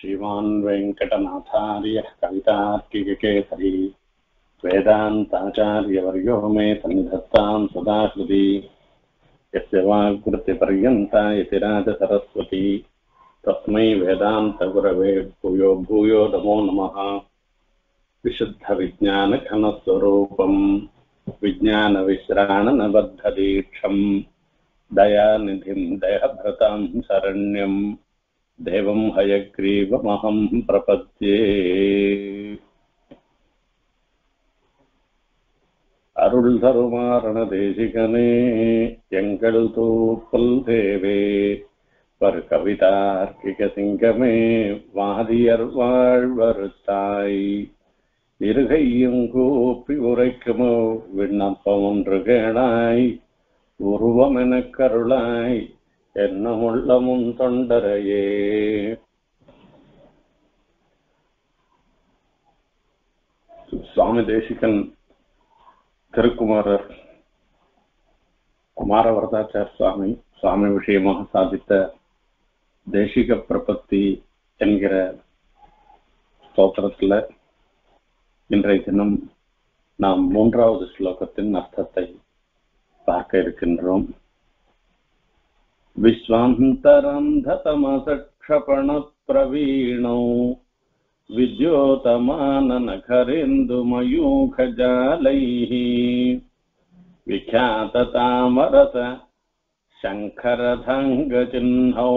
श्रीमान् वेङ्कटनाथार्यः कवितार्किककेसरी वेदान्ताचार्यवर्यो मे सन्निधत्तां सदा हृदि यस्य वाग्वृत्तिपर्यन्ता यतिराजसरस्वती तस्मै वेदान्तगुरवे भूयो भूयो नमो नमः। विशुद्धविज्ञानघनस्वरूपम्। विज्ञानविश्राणनबद्धदीक्षम्। दयानिधिम् दयभृताम् शरण्यम्। देवम् हयग्रीवमहम् प्रपद्ये அருள் தருமாரண தேசிகனே எங்கள் தூப்பல் தேவே பர் கவிதார்க்கிக சிங்கமே வாதியர் வாழ்வருத்தாய் இருகையும் கூப்பி உரைக்குமோ விண்ணப்பம் ஒன்று கேளாய் உருவமென கருளாய் என்னமுள்ளமும் தொண்டரையே. சுவாமி தேசிகன் திருக்குமாரர் குமாரவரதாச்சார் சுவாமி சுவாமி விஷயமாக சாதித்த தேசிக பிரபத்தி என்கிற ஸ்தோத்திரத்துல இன்றைய தினம் நாம் மூன்றாவது ஸ்லோகத்தின் அர்த்தத்தை பார்க்க இருக்கின்றோம். விஸ்வாந்தரந்ததமசக்ஷபண பிரவீணோ विद्योतमाननखरेन्दुमयूखजालैः विख्याततामरस शङ्खरधङ्गचिह्नौ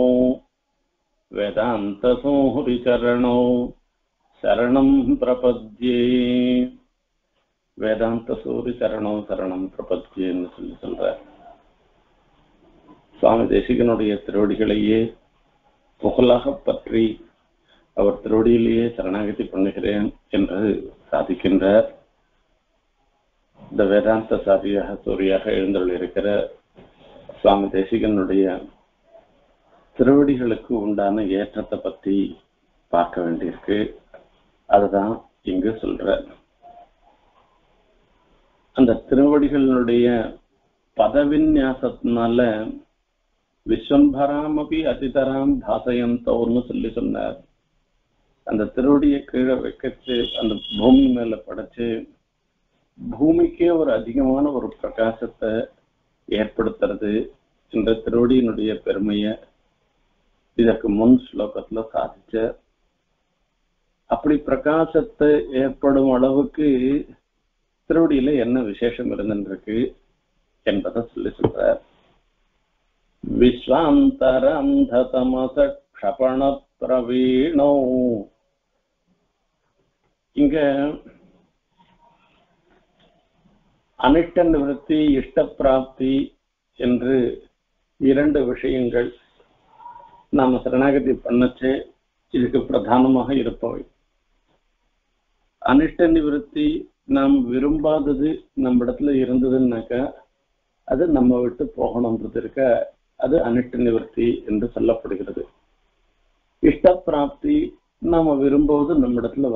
वेदान्तसूरिचरणौ शरणम् प्रपद्ये வேதாந்த சூரி சரணம் சரணம் பிரபத்தியன்னு சொல்லி சொல்ற சுவாமி தேசிகனுடைய திருவடிகளையே புகழாக பற்றி அவர் திருவடியிலேயே சரணாகதி பண்ணுகிறேன் என்று சாதிக்கின்றார். இந்த வேதாந்த சாதியாக சூரியாக எழுந்துள்ளிருக்கிற சுவாமி தேசிகனுடைய திருவடிகளுக்கு உண்டான ஏற்றத்தை பற்றி பார்க்க வேண்டியிருக்கு. அதுதான் இங்கு சொல்ற அந்த திருவடிகளினுடைய பதவிநியாசத்தினால விஸ்வம்பராமபி அதிதராம் தாசயந்தோர்னு சொல்லி சொன்னார். அந்த திருவடியை கீழே வைக்கச்சு அந்த பூமி மேல படைச்சு பூமிக்கே ஒரு அதிகமான ஒரு பிரகாசத்தை ஏற்படுத்துறது என்ற திருவடியினுடைய பெருமைய இதற்கு முன் ஸ்லோகத்துல சாதிச்ச அப்படி பிரகாசத்தை ஏற்படும் அளவுக்கு திருவடியில என்ன விசேஷம் இருந்துருக்கு என்பதை சொல்லி சொல்றார். விஸ்வாந்தரந்ததமச பிரவீணோ இங்க அனிஷ்ட நிவர்த்தி இஷ்ட பிராப்தி என்று இரண்டு விஷயங்கள் நாம சரணாகதி பண்ணச்சு. இதுக்கு பிரதானமாக இருப்பவை. அனிஷ்ட நிவர்த்தி நாம் விரும்பாதது நம்ம இடத்துல இருந்ததுன்னாக்கா அது நம்ம விட்டு போகணுன்றது இருக்க அது அனிட்டு நிவர்த்தி என்று சொல்லப்படுகிறது. இஷ்ட பிராப்தி நாம விரும்புவது நம்ம இடத்துல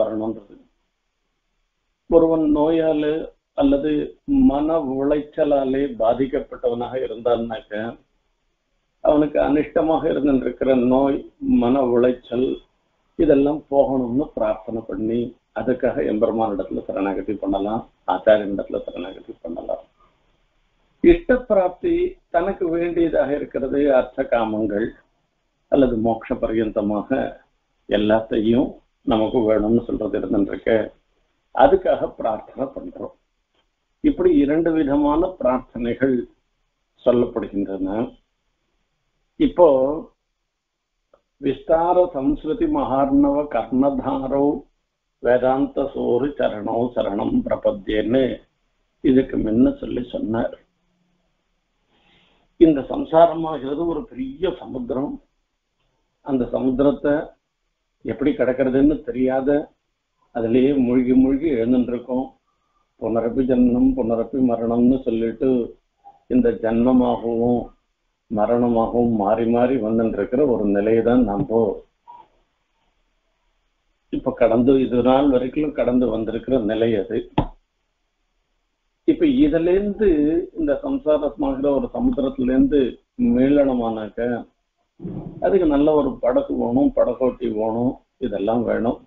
ஒருவன் நோயால அல்லது மன உளைச்சலாலே பாதிக்கப்பட்டவனாக இருந்தான்னாக்க அவனுக்கு அனிஷ்டமாக இருந்திருக்கிற நோய் மன உளைச்சல் இதெல்லாம் போகணும்னு பிரார்த்தனை பண்ணி அதுக்காக எம்பெருமான் இடத்துல சரணாகதி பண்ணலாம் ஆச்சாரியன் இடத்துல சரணாகதி பண்ணலாம். இஷ்ட பிராப்தி தனக்கு வேண்டியதாக இருக்கிறது அர்த்த காமங்கள் அல்லது மோட்ச பர்யந்தமாக எல்லாத்தையும் நமக்கு வேணும்னு சொல்றது இருந்துருக்க அதுக்காக பிரார்த்தனை பண்றோம். இப்படி இரண்டு விதமான பிரார்த்தனைகள் சொல்லப்படுகின்றன. இப்போ விஸ்தார சம்ஸ்கிருதி மகார்ணவ கர்ணதாரோ வேதாந்த சோறு சரணோ சரணம் பிரபத்தியன்னு இதுக்கு முன்ன சொல்லி சொன்னார். இந்த சம்சாரமாகிறது ஒரு பெரிய சமுத்திரம். அந்த சமுத்திரத்தை எப்படி கிடக்கிறதுன்னு தெரியாத அதுலயே மூழ்கி மூழ்கி எழுந்துருக்கோம் புனரப்பி ஜன்மம் புனரப்பி மரணம்னு சொல்லிட்டு இந்த ஜன்மமாகவும் மரணமாகவும் மாறி மாறி வந்துருக்கிற ஒரு நிலையை தான் நம்ம இப்ப கடந்து இது நாள் வரைக்கும் கடந்து வந்திருக்கிற நிலை அது. இப்ப இதுல இருந்து இந்த சம்சாரமாகிற ஒரு சமுத்திரத்துல இருந்து மீளனமானாக்க அதுக்கு நல்ல ஒரு படகு வேணும் படகோட்டி வேணும் இதெல்லாம் வேணும்.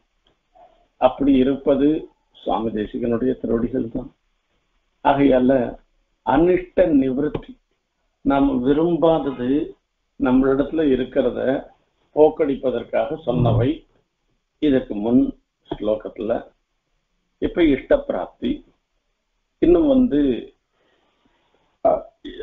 அப்படி இருப்பது சுவாமி தேசிகனுடைய திருவடிகள் தான் ஆகையால அனிஷ்ட நிவர்த்தி நாம் விரும்பாதது நம்மளிடத்துல இருக்கிறத போக்கடிப்பதற்காக சொன்னவை. இதற்கு முன் ஸ்லோகத்துல இப்ப இஷ்ட பிராப்தி இன்னும் வந்து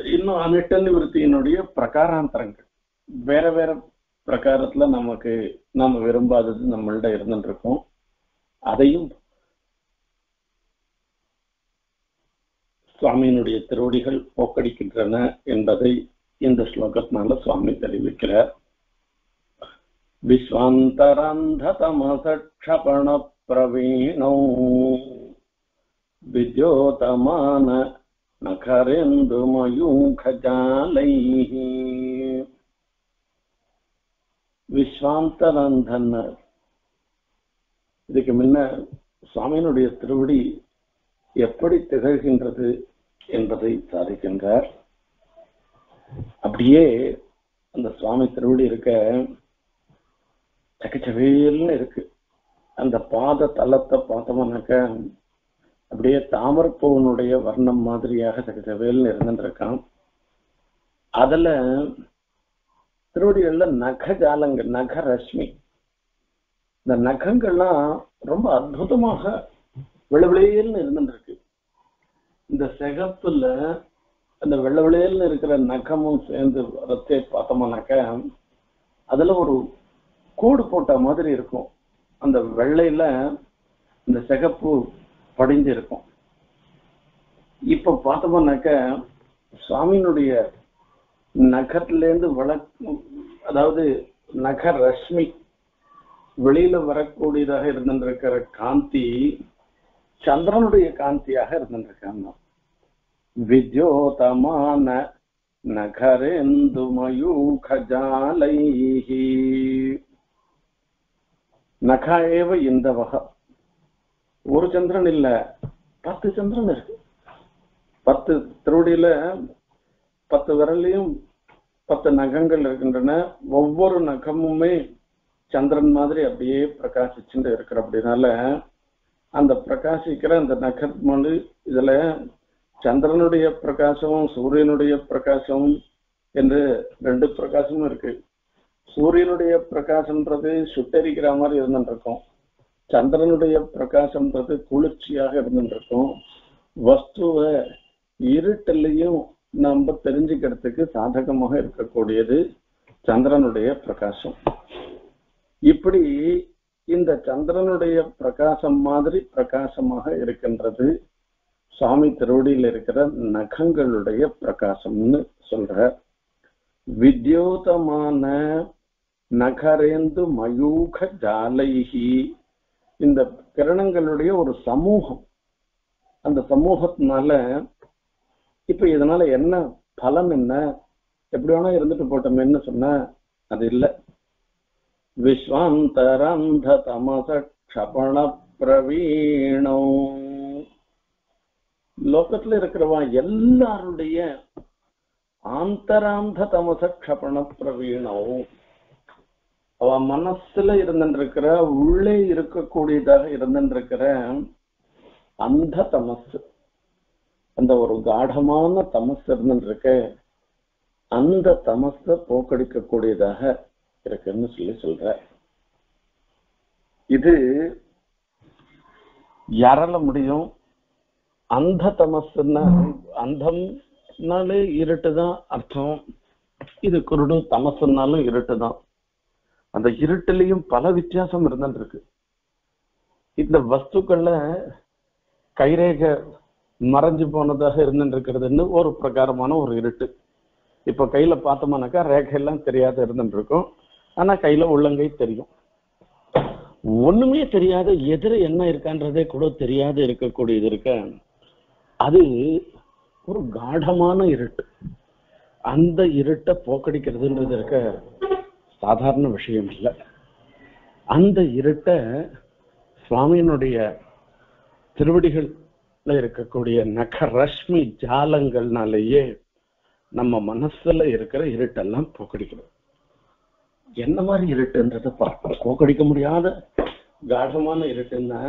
இன்னும் அனிஷ்ட நிவர்த்தியினுடைய பிரகாராந்தரங்கள். வேற வேற பிரகாரத்துல நமக்கு நாம விரும்பாதது நம்மள்ட இருந்துட்டு இருக்கோம் அதையும் சுவாமியினுடைய திருவடிகள் போக்கடிக்கின்றன என்பதை இந்த ஸ்லோகத்தினால சுவாமி தெரிவிக்கிறார். விஸ்வாந்தரந்ததமசக்ஷபண பிரவீணோ. विद्योतमान नखरेन्दुमयूखजालैः விஸ்வாந்தரந்தன்னர் இதுக்கு முன்ன சுவாமியினுடைய திருவடி எப்படி திகழ்கின்றது என்பதை சாதிக்கின்றார் அப்படியே அந்த சுவாமி திருவடி இருக்க சக்கச்சவேல்னு இருக்கு. அந்த பாத தலத்தை பார்த்தோம்னாக்க அப்படியே தாமரப்பூவனுடைய வர்ணம் மாதிரியாக சக்கச்சவேல்னு இருந்துருக்கான் அதுல திருவடிகள்ல நக ஜாலங்கள் நக ரஷ்மி இந்த நகங்கள்லாம் ரொம்ப அற்புதமாக விளவிளையல்னு இருந்துருக்கு இந்த சிகப்புல அந்த வெள்ளவெளியல்னு இருக்கிற நகமும் சேர்ந்து வரத்தை பார்த்தோம்னாக்க அதுல ஒரு கோடு போட்ட மாதிரி இருக்கும். அந்த வெள்ளையில இந்த சிகப்பு படிஞ்சிருக்கும். இப்ப பார்த்தோம்னாக்க சுவாமியினுடைய நகர்லேருந்து வழக்கு அதாவது நகர் ரஷ்மி வெளியில வரக்கூடியதாக இருந்திருக்கிற காந்தி சந்திரனுடைய காந்தியாக இருந்திருக்காங்க. வித்யோதமான நகரேந்து மயூகஜாலைஹி நகா ஏவ இந்த வகை. ஒரு சந்திரன் இல்ல பத்து சந்திரன் இருக்கு. பத்து திருவடியில பத்து விரலையும் பத்து நகங்கள் இருக்கின்றன. ஒவ்வொரு நகமுமே சந்திரன் மாதிரி அப்படியே பிரகாசிச்சுட்டு இருக்கிற அப்படினால அந்த பிரகாசிக்கிற அந்த நகர்மணு இதுல சந்திரனுடைய பிரகாசமும் சூரியனுடைய பிரகாசமும் என்று ரெண்டு பிரகாசமும் இருக்கு. சூரியனுடைய பிரகாசம்ன்றது சுட்டரிக்கிற மாதிரி இருந்துட்டு இருக்கும். சந்திரனுடைய பிரகாசம்ன்றது குளிர்ச்சியாக இருந்துருக்கும் வஸ்துவ வஸ்துவை இருட்டிலையும் நம்ம தெரிஞ்சுக்கிறதுக்கு சாதகமாக இருக்கக்கூடியது சந்திரனுடைய பிரகாசம். இப்படி இந்த சந்திரனுடைய பிரகாசம் மாதிரி பிரகாசமாக இருக்கின்றது. சுவாமி திருவடியில் இருக்கிற நகங்களுடைய பிரகாசம்னு சொல்ற வித்யோதமான நகரேந்து மயூக ஜாலைகி இந்த கிரணங்களுடைய ஒரு சமூகம். அந்த சமூகத்தினால இப்ப இதனால என்ன பலன் என்ன? எப்படி வேணா இருந்துட்டு போட்டோமேன்னு சொன்ன அது இல்லை. விஸ்வாந்தரந்த தமச க்ஷபண பிரவீணோ லோகத்துல இருக்கிறவா எல்லாருடைய ஆந்தராந்த தமச க்ஷபண பிரவீணம் அவ மனசுல இருந்துருக்கிற உள்ளே இருக்கக்கூடியதாக இருந்துருக்கிற அந்த தமசு. அந்த ஒரு காடமான தமசு இருந்துருக்க அந்த தமஸ போக்கடிக்கக்கூடியதாக இருக்குன்னு சொல்லி சொல்ற. இது யாரால முடியும்? அந்த தமசுன்னா அந்தம்னாலே இருட்டுதான் அர்த்தம். இது குருடு தமசுன்னாலும் இருட்டுதான். அந்த இருட்டுலயும் பல வித்தியாசம் இருந்துருக்கு இந்த வஸ்துக்கள்ல கைரேக மறைஞ்சு போனதாக இருந்துருக்கிறதுன்னு ஒரு பிரகாரமான ஒரு இருட்டு. இப்ப கையில பார்த்தோம்னாக்கா ரேகையெல்லாம் தெரியாத இருந்துட்டு இருக்கும். ஆனா கையில உள்ளங்கை தெரியும். ஒண்ணுமே தெரியாத எதிர என்ன இருக்கான்றதே கூட தெரியாத இருக்கக்கூடியது இருக்க அது ஒரு காடமான இருட்டு. அந்த இருட்டை போக்கடிக்கிறதுன்றது இருக்க சாதாரண விஷயம் இல்லை. அந்த இருட்டை சுவாமியினுடைய திருவடிகள்ல இருக்கக்கூடிய நக ரஷ்மி ஜாலங்கள்னாலேயே நம்ம மனசுல இருக்கிற இருட்டெல்லாம் போக்கடிக்கணும் என்ன மாதிரி இருட்டுன்றத பார்க்கணும் போக்கடிக்க முடியாத காடமான இருட்டுன்னா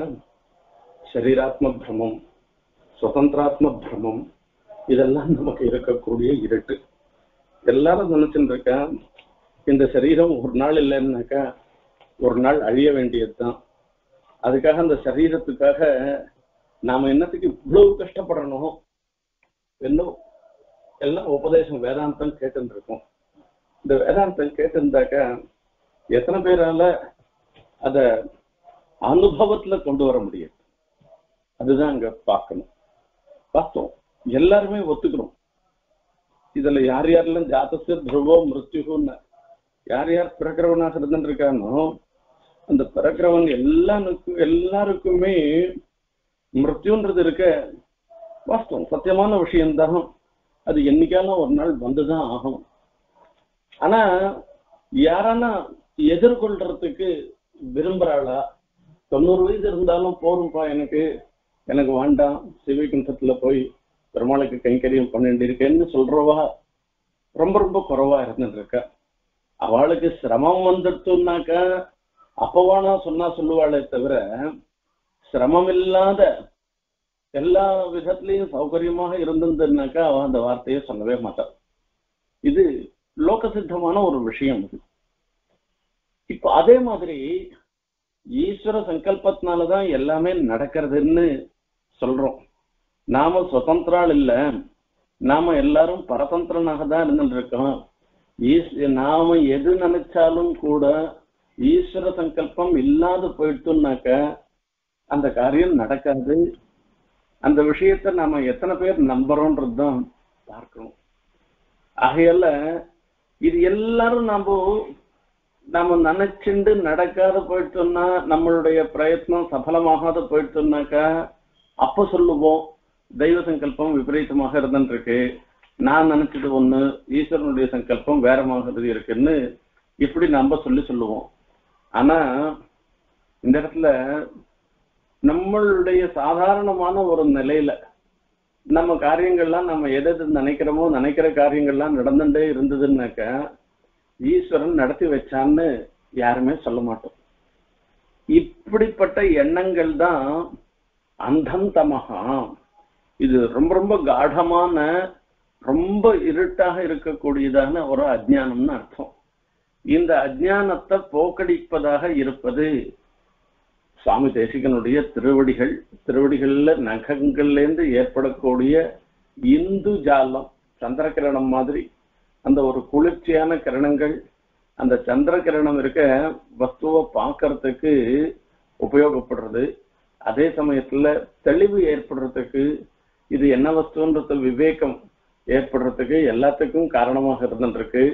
சரீராத்ம பிரமம் சுதந்திராத்ம பிரமம் இதெல்லாம் நமக்கு இருக்கக்கூடிய இருட்டு. எல்லாரும் நினைச்சுட்டு இருக்கேன் இந்த சரீரம் ஒரு நாள் இல்லைன்னாக்கா ஒரு நாள் அழிய வேண்டியதுதான். அதுக்காக அந்த சரீரத்துக்காக நாம என்னத்துக்கு இவ்வளவு கஷ்டப்படணும்? இன்னும் எல்லாம் உபதேசம் வேதாந்தம் கேட்டுன்னு இந்த வேதாந்தம் கேட்டிருந்தாக்கா எத்தனை பேரால அத அனுபவத்துல கொண்டு வர முடியும்? அதுதான் அங்க பார்க்கணும். பார்த்தோம். எல்லாருமே ஒத்துக்கணும் இதுல யார் யாரெல்லாம் ஜாதச துருவோ மிருத்யுன்னு யார் யார் பிறக்கிறவனாக இருந்துட்டு இருக்கானோ அந்த பிரகிரவன் எல்லாருக்கும் எல்லாருக்குமே மிருத்யுன்றது இருக்க வாஸ்தவம். சத்தியமான விஷயம்தான் அது என்னைக்காலும் ஒரு நாள் வந்துதான் ஆகும். ஆனா யாரானா எதிர்கொள்றதுக்கு விரும்புறாளா? தொண்ணூறு வயசு இருந்தாலும் போரும்பா எனக்கு. எனக்கு வேண்டாம். சிவகுண்டத்துல போய் பெருமாளுக்கு கைங்கரியம் பண்ணிட்டு இருக்கேன்னு சொல்றவா ரொம்ப ரொம்ப குறைவா இருந்துட்டு இருக்கா. அவளுக்கு சிரமம் வந்துடுத்துனாக்க அப்பவானா சொன்னா சொல்லுவாளே தவிர சிரமம் இல்லாத எல்லா விதத்திலையும் சௌகரியமாக இருந்திருந்தாக்கா அவ அந்த வார்த்தையை சொல்லவே மாட்டாள் இது லோக சித்தமான ஒரு விஷயம் இது. இப்போ அதே மாதிரி ஈஸ்வர சங்கல்பத்தினாலதான் எல்லாமே நடக்கிறதுன்னு சொல்றோம். நாம சுதந்திரால் இல்ல நாம எல்லாரும் பரதந்திரனாக தான் இருந்துட்டு இருக்கோம். நாம எது நினைச்சாலும் கூட ஈஸ்வர சங்கல்பம் இல்லாத போயிட்டுனாக்க அந்த காரியம் நடக்காது. அந்த விஷயத்த நாம எத்தனை பேர் நம்புறோன்றது தான் பார்க்கணும். ஆகையால இது எல்லாரும் நாம நாம நினைச்சுண்டு நடக்காத போயிட்டோம்னா நம்மளுடைய பிரயத்னம் சஃலமாகாத போயிட்டோம்னாக்கா அப்ப சொல்லுவோம் தெய்வ சங்கல்பம் விபரீதமாக இருந்துருக்கு நான் நினைச்சது ஒண்ணு ஈஸ்வரனுடைய சங்கல்பம் வேற மாதிரி இருக்குன்னு இப்படி நம்ம சொல்லி சொல்லுவோம். ஆனா இந்த இடத்துல நம்மளுடைய சாதாரணமான ஒரு நிலையில நம்ம காரியங்கள்லாம் நம்ம எது எது நினைக்கிறோமோ நினைக்கிற காரியங்கள்லாம் நடந்துட்டே இருந்ததுன்னாக்க ஈஸ்வரன் நடத்தி வச்சான்னு யாருமே சொல்ல மாட்டோம். இப்படிப்பட்ட எண்ணங்கள் தான் அந்தம் தமகா இது ரொம்ப ரொம்ப காடமான ரொம்ப இருட்டாக இருக்கக்கூடியதான ஒரு அஜ்ஞானம்னு அர்த்தம். இந்த அஜ்ஞானத்தை போக்கடிப்பதாக இருப்பது சுவாமி தேசிகனுடைய திருவடிகள். திருவடிகள்ல நகங்கள்ல இருந்து ஏற்படக்கூடிய இந்து ஜாலம் சந்திர கிரணம் மாதிரி. அந்த ஒரு குளிர்ச்சியான கிரணங்கள் அந்த சந்திர கிரணம் இருக்க வஸ்துவை பார்க்கறதுக்கு உபயோகப்படுறது. அதே சமயத்துல தெளிவு ஏற்படுறதுக்கு இது என்ன வஸ்துன்றது விவேகம் ஏற்படுறதுக்கு எல்லாத்துக்கும் காரணமாக இருந்துருக்கு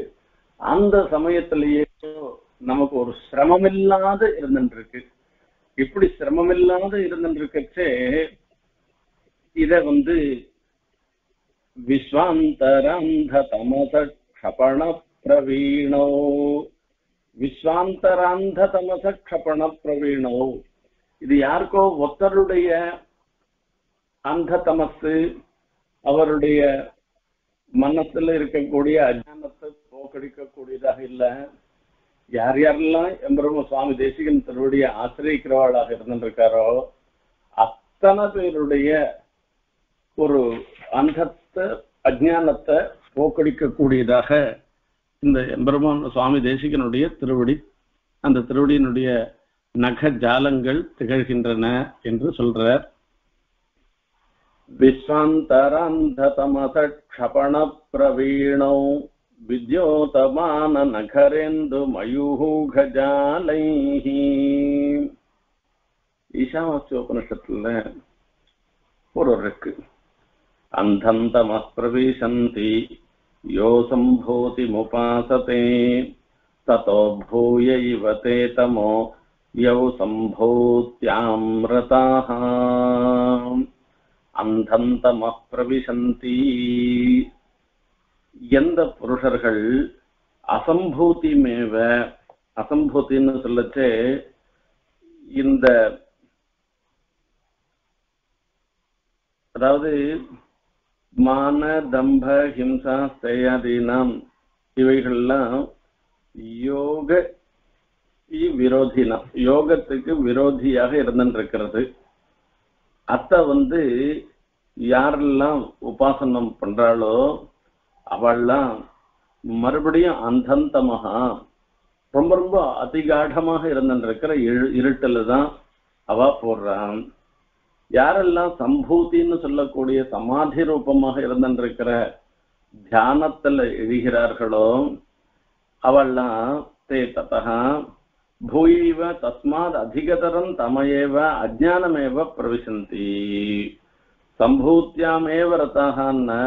அந்த சமயத்திலேயே நமக்கு ஒரு சிரமமில்லாத இருந்துருக்கு இப்படி சிரமமில்லாத இருந்துருக்கச்சே இத வந்து விஸ்வாந்தராந்த தமச க்ஷபண பிரவீணோ விஸ்வாந்தராந்த தமச க்ஷபண பிரவீணோ இது யாருக்கோ ஒருத்தருடைய அந்த தமசு அவருடைய மனசுல இருக்கக்கூடிய அஜானத்தை போக்கடிக்கக்கூடியதாக இல்லை. யார் யாரெல்லாம் எம்பெரும சுவாமி தேசிகன் திருவடியை ஆசிரியக்கிறவாளாக இருந்திருக்காரோ அத்தனை பேருடைய ஒரு அந்தத்தை அஜானத்தை போக்கடிக்கக்கூடியதாக இந்த எம்பெருமான் சுவாமி தேசிகனுடைய திருவடி அந்த திருவடியினுடைய நக ஜாலங்கள் திகழ்கின்றன என்று சொல்றார். விஸ்வாந்தராந்ததமசக்ஷபண பிரவீணோ வித்யோதமான நகரேந்து மயூகஜாலைः ஈசாவாஸ்யோபனிஷத்துல ஒரு இருக்கு அந்தந்தம பிரவிசந்தி யோ சம்போதிமுபாசதே ததோ பூய இவ தே தமோ யௌ சம்போத்யாம்ரதாः அந்தந்தம பிரவிசந்தி எந்த புருஷர்கள் அசம்பூதிமேவ அசம்பூத்தின்னு சொல்லச்சு இந்த அதாவது மான தம்ப ஹிம்சா ஸ்தேயாதீனாம் இவைகள்லாம் யோக விரோதினா யோகத்துக்கு விரோதியாக இருந்திருக்கிறது அத்தை வந்து யாரெல்லாம் உபாசனம் பண்றாளோ அவள்லாம் மறுபடியும் அந்தந்தமாக ரொம்ப ரொம்ப அதிகாடமாக இருந்திருக்கிற இருட்டில் தான் அவ போடுறான் யாரெல்லாம் சம்பூத்தின்னு சொல்லக்கூடிய சமாதி ரூபமாக இருந்திருக்கிற தியானத்துல எழுகிறார்களோ அவள்லாம் தே ததா பூயைவ தஸ்மாத் அதிகதரம் தமையேவ அஜானமேவ பிரவிசந்தி சம்பூத்தியாமேவ ரத்தாகன்னு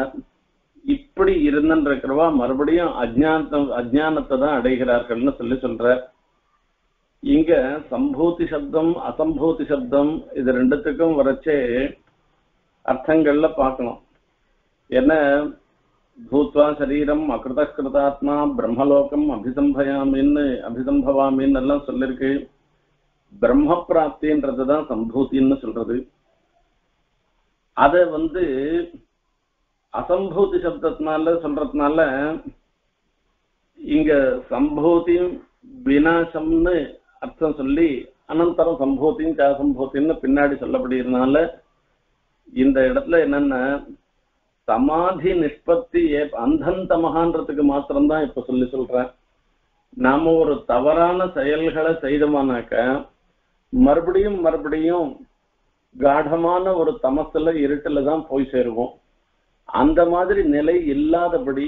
இப்படி இருந்திருக்கிறவா மறுபடியும் அஜானம் அஜ்ஞானத்தை தான் அடைகிறார்கள்னு சொல்லி சொல்ற. இங்க சம்பூத்தி சப்தம் அசம்பூத்தி சப்தம் இது ரெண்டுத்துக்கும் வரைச்சே அர்த்தங்கள்ல பார்க்கணும். என்ன? பூத்வா சரீரம் அகிருதகிருதாத்மா பிரம்மலோகம் அபிசம்பயாமின்னு அபிசம்பவாமின்னு எல்லாம் சொல்லிருக்கு பிரம்ம பிராப்தின்றது தான் சம்பூத்தின்னு சொல்றது அத வந்து அசம்பூதி சப்தத்தினால சொல்றதுனால இங்க சம்பூதியும் வினாசம்னு அர்த்தம் சொல்லி அனந்தரம் சம்பூத்தியும் அசம்பூத்தின்னு பின்னாடி சொல்லப்படுகிறதுனால இந்த இடத்துல என்னன்னா சமாதி நிஷ்பத்தி அந்தந்தமகான்றதுக்கு மாத்திரம்தான் இப்ப சொல்லி சொல்றேன். நாம ஒரு தவறான செயல்களை செய்தோமானாக்க மறுபடியும் மறுபடியும் காடமான ஒரு தமசுல இருட்டுல தான் போய் சேருவோம். அந்த மாதிரி நிலை இல்லாதபடி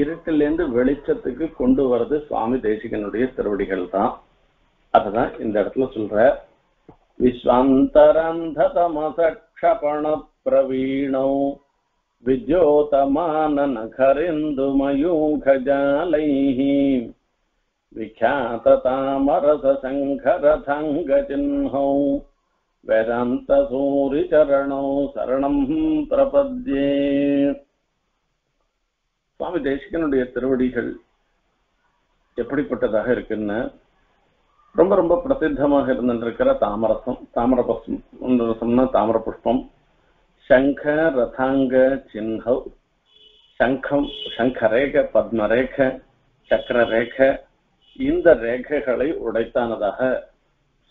இருட்டிலேருந்து வெளிச்சத்துக்கு கொண்டு வர்றது சுவாமி தேசிகனுடைய திருவடிகள் தான். அதுதான் இந்த இடத்துல சொல்ற. விஸ்வாந்தரந்ததமசக்ஷபண பிரவீணம் विद्योतमाननखरिन्दुमयूखजालैः विख्याततामरसशङ्खरथङ्गचिह्नौ वेदान्तसूरिचरणौ சரணம் பிரபத்யே சுவாமி தேசிகனுடைய திருவடிகள் எப்படிப்பட்டதாக இருக்குன்னு ரொம்ப ரொம்ப பிரசித்தமாக இருந்திருக்கிற தாமரசம் தாமர புஷ்பம் ரசம்னா தாமர புஷ்பம் शङ्ख ரதாங்க சின்ஹௌ. சங்கம் சங்கரேக பத்மரேக சக்கரரேக இந்த ரேகைகளை உடைத்தானதாக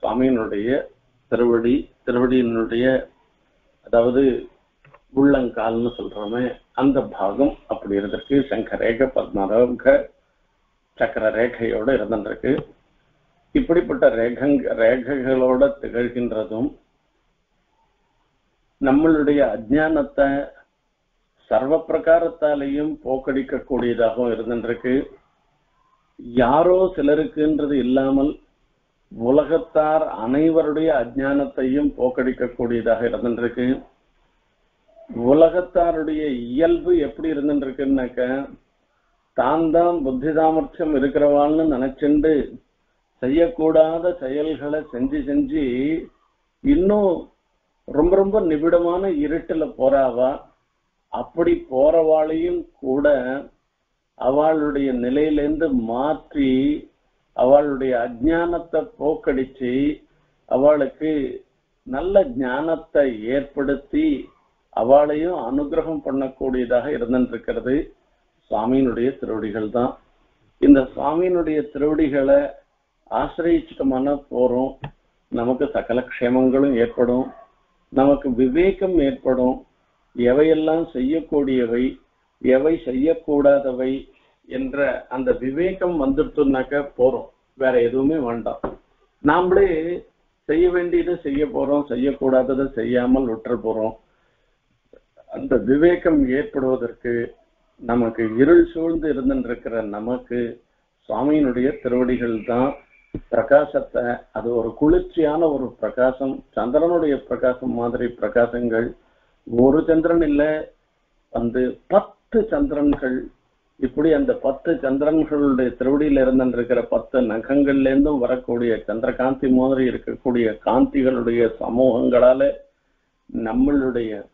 சுவாமியினுடைய திருவடி திருவடியினுடைய அதாவது உள்ளங்கால்னு சொல்றோமே அந்த பாகம் அப்படி இருந்திருக்கு. சங்கரேக பத்மரேக சக்கர ரேகையோடு இருந்திருக்கு. இப்படிப்பட்ட ரேகங் ரேகைகளோட திகழ்கின்றதும் நம்மளுடைய அஜானத்தை சர்வ பிரகாரத்தாலையும் போக்கடிக்கக்கூடியதாகவும் இருந்திருக்கு யாரோ சிலருக்குன்றது இல்லாமல் உலகத்தார் அனைவருடைய அஜானத்தையும் போக்கடிக்கக்கூடியதாக இருந்திருக்கு உலகத்தாருடைய இயல்பு எப்படி இருந்துருக்குன்னாக்க தான் தான் புத்தி சாமர்த்தியம் இருக்கிறவாள்னு நினைச்சுண்டு செய்யக்கூடாத செயல்களை செஞ்சு செஞ்சு இன்னும் ரொம்ப ரொம்ப நிபிடமான இருட்டுல போறாவா? அப்படி போறவாளையும் கூட அவளுடைய நிலையிலேருந்து மாற்றி அவளுடைய அஜானத்தை போக்கடிச்சு அவளுக்கு நல்ல ஞானத்தை ஏற்படுத்தி அவளையும் அனுகிரகம் பண்ணக்கூடியதாக இருந்திருக்கிறது சுவாமியினுடைய திருவடிகள் தான் இந்த சுவாமியினுடைய திருவடிகளை ஆசிரியிச்சிட்டோமான போறோம். நமக்கு சகல க்ஷேமங்களும் ஏற்படும். நமக்கு விவேகம் ஏற்படும். எவையெல்லாம் செய்யக்கூடியவை எவை செய்யக்கூடாதவை என்ற அந்த விவேகம் வந்துடுத்துனாக்க போறோம். வேற எதுவுமே வேண்டாம். நாமளே செய்ய வேண்டியதை செய்ய போறோம் செய்யக்கூடாததை செய்யாமல் விட்டுற போறோம். அந்த விவேகம் ஏற்படுவதற்கு நமக்கு இருள் சூழ்ந்து இருந்துருக்கிற நமக்கு சுவாமியினுடைய திருவடிகள் தான் பிரகாசத்தை அது ஒரு குளிர்ச்சியான ஒரு பிரகாசம் சந்திரனுடைய பிரகாசம் மாதிரி பிரகாசங்கள். ஒரு சந்திரன் இல்ல வந்து பத்து சந்திரன்கள். இப்படி அந்த பத்து சந்திரன்களுடைய திருவடியில இருந்திருக்கிற பத்து நகங்கள்ல இருந்தும் வரக்கூடிய சந்திரகாந்தி மாதிரி இருக்கக்கூடிய காந்திகளுடைய சமூகங்களால நம்மளுடைய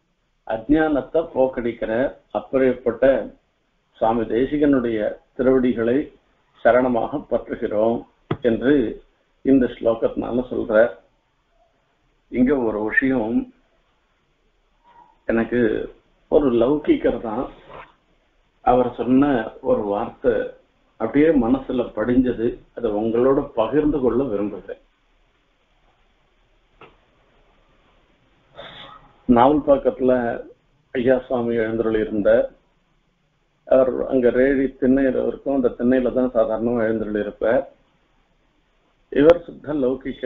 அஜானத்தை போக்கடிக்கிற அப்படிப்பட்ட சுவாமி தேசிகனுடைய திருவடிகளை சரணமாக பற்றுகிறோம். என்று இந்த ஸ்லோகத்தினால சொல்ற இங்க ஒரு விஷயம் எனக்கு ஒரு லௌகிக்கர் தான். அவர் சொன்ன ஒரு வார்த்தை அப்படியே மனசுல படிஞ்சது. அதை உங்களோட பகிர்ந்து கொள்ள விரும்புகிறேன். நாவல் பக்கத்துல ஐயா சுவாமி எழுந்தருள் இருந்த அவர் அங்க ரேடி திண்ணையில இருக்கும். அந்த திண்ணையில தான் சாதாரணமா எழுந்தருள் இருப்பார். இவர் சுத்த லௌகிக்க.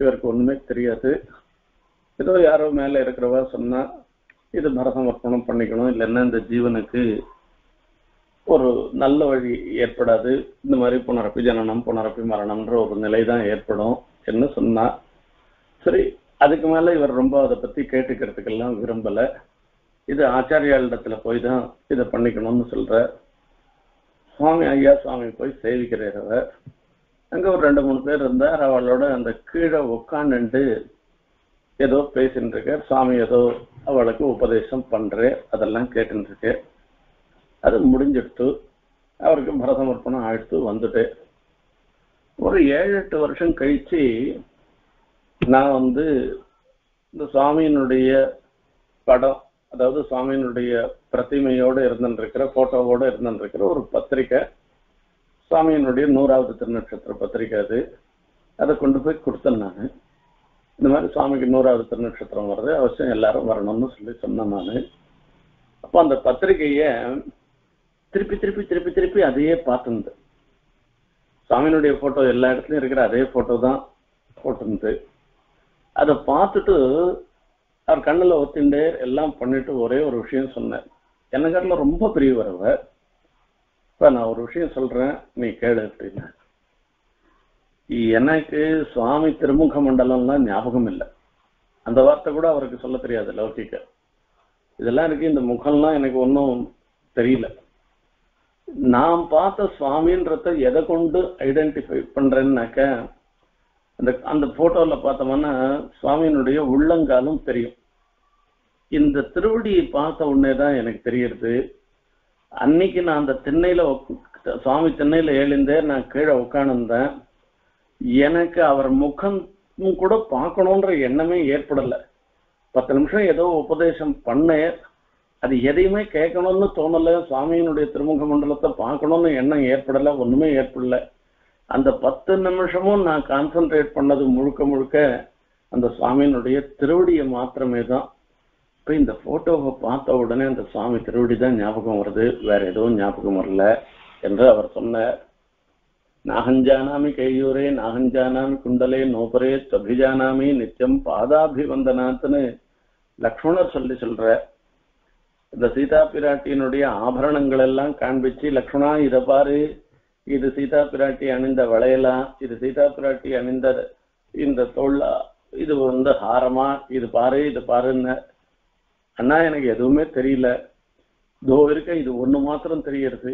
இவருக்கு ஒண்ணுமே தெரியாது. ஏதோ யாரோ மேல இருக்கிறவா சொன்னா இது மரசமர்ப்பணம் பண்ணிக்கணும். இல்லைன்னா இந்த ஜீவனுக்கு ஒரு நல்ல வழி ஏற்படாது. இந்த மாதிரி புனரப்பி ஜனனம் புனரப்பி மரணம்ன்ற ஒரு நிலை தான் ஏற்படும் என்ன சொன்னா. சரி அதுக்கு மேல இவர் ரொம்ப அதை பத்தி கேட்டுக்கிறதுக்கெல்லாம் விரும்பல. இது ஆச்சாரியாளிடத்துல போய் தான் இதை பண்ணிக்கணும்னு சொல்ற சுவாமி ஐயா சுவாமி போய் சேவிக்கிறவர் அங்க ஒரு ரெண்டு மூணு பேர் இருந்தார். அவளோட அந்த கீழே உட்காந்துட்டு ஏதோ பேசிட்டு இருக்கார் சுவாமி ஏதோ அவளுக்கு உபதேசம் பண்றேன் அதெல்லாம் கேட்டுட்டு இருக்கு. அது முடிஞ்சிடுத்து அவருக்கு பரதமர்ப்பணம் ஆயிடுத்து வந்துட்டு ஒரு ஏழு எட்டு வருஷம் கழிச்சு நான் வந்து இந்த சுவாமியினுடைய படம் அதாவது சுவாமியினுடைய பிரதிமையோடு இருந்துருக்கிற போட்டோவோட இருந்துருக்கிற ஒரு பத்திரிக்கை சுவாமியினுடைய நூறாவது திருநட்சத்திர பத்திரிக்கை அது. அதை கொண்டு போய் கொடுத்தேன் நான். இந்த மாதிரி சுவாமிக்கு நூறாவது திருநட்சத்திரம் வருது அவசியம் எல்லாரும் வரணும்னு சொல்லி சொன்னேன் நான். அப்போ அந்த பத்திரிகையை திருப்பி திருப்பி திருப்பி திருப்பி அதையே பார்த்துருந்து. சுவாமியினுடைய ஃபோட்டோ எல்லா இடத்துலயும் இருக்கிற அதே போட்டோ தான் போட்டிருந்து. அதை பார்த்துட்டு அவர் கண்ணில் ஒத்திண்டு எல்லாம் பண்ணிட்டு ஒரே ஒரு விஷயம் சொன்னேன். என்னக்காட்டில் ரொம்ப பெரியவர் அவர் இப்ப நான் ஒரு விஷயம் சொல்றேன். நீ கேளு அப்படின்னு. எனக்கு சுவாமி திருமுக மண்டலம்லாம் ஞாபகம் இல்லை. அந்த வார்த்தை கூட அவருக்கு சொல்ல தெரியாது லௌகிக்க இதெல்லாம் இருக்கு இந்த முகம்லாம் எனக்கு ஒன்றும் தெரியல. நான் பார்த்த சுவாமின்றத எதை கொண்டு ஐடென்டிஃபை பண்றேன்னாக்க அந்த அந்த போட்டோல பார்த்தோம்னா சுவாமியினுடைய உள்ளங்காலும் தெரியும். இந்த திருவடியை பார்த்த உடனே தான் எனக்கு தெரியறது. அன்னைக்கு நான் அந்த திண்ணையில சுவாமி திண்ணையில எழுந்தே நான் கீழே உட்காந்துருந்தேன் எனக்கு அவர் முகம் கூட பார்க்கணுன்ற எண்ணமே ஏற்படல. பத்து நிமிஷம் ஏதோ உபதேசம் பண்ணேன். அது எதையுமே கேட்கணும்னு தோணல. சுவாமியினுடைய திருமுக மண்டலத்தை பார்க்கணும்னு எண்ணம் ஏற்படல ஒண்ணுமே ஏற்படல. அந்த பத்து நிமிஷமும் நான் கான்சென்ட்ரேட் பண்ணது முழுக்க முழுக்க அந்த சுவாமியினுடைய திருவடியை மாத்திரமே தான் இப்ப இந்த போட்டோவை பார்த்த உடனே அந்த சுவாமி திருவடி தான் ஞாபகம் வருது. வேற எதுவும் ஞாபகம் வரல என்று அவர் சொன்னார். நாகஞ்சானாமி கையூரே நாகஞ்சானாமி குண்டலே நோபரே அபிஜானாமி நித்தியம் பாதாபிவந்தனாத்னு லக்ஷ்மணர் சொல்லி சொல்ற இந்த சீதா பிராட்டியினுடைய ஆபரணங்கள் எல்லாம் காண்பிச்சு லக்ஷ்மணா இத பாரு. இது சீதா பிராட்டி அணிந்த வளையலா? இது சீதா பிராட்டி அணிந்த இந்த தோல்லா? இது வந்து ஹாரமா? இது பாரு இது பாருன்னு அண்ணா எனக்கு எதுவுமே தெரியல. இதோ இருக்க இது ஒண்ணு மாத்திரம் தெரியறது.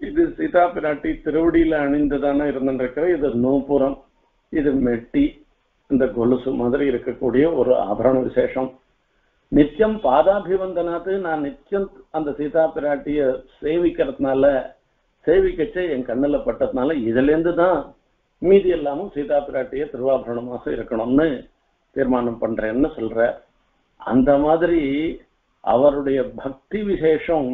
இது சீதா பிராட்டி திருவடியில அணிந்துதானே இருந்திருக்கிற இது நோபுரம் இது மெட்டி இந்த கொலுசு மாதிரி இருக்கக்கூடிய ஒரு ஆபரண விசேஷம். நித்தியம் பாதாபிவந்தனாத்து நான் நித்தியம் அந்த சீதா பிராட்டிய சேவிக்கிறதுனால சேவிக்கச்சே என் கண்ணில் பட்டதுனால இதுலேருந்து தான் மீதி எல்லாமும் சீதா பிராட்டிய திருவாபரணமாக இருக்கணும்னு தீர்மானம் பண்றேன்னு சொல்ற. அந்த மாதிரி அவருடைய பக்தி விசேஷம்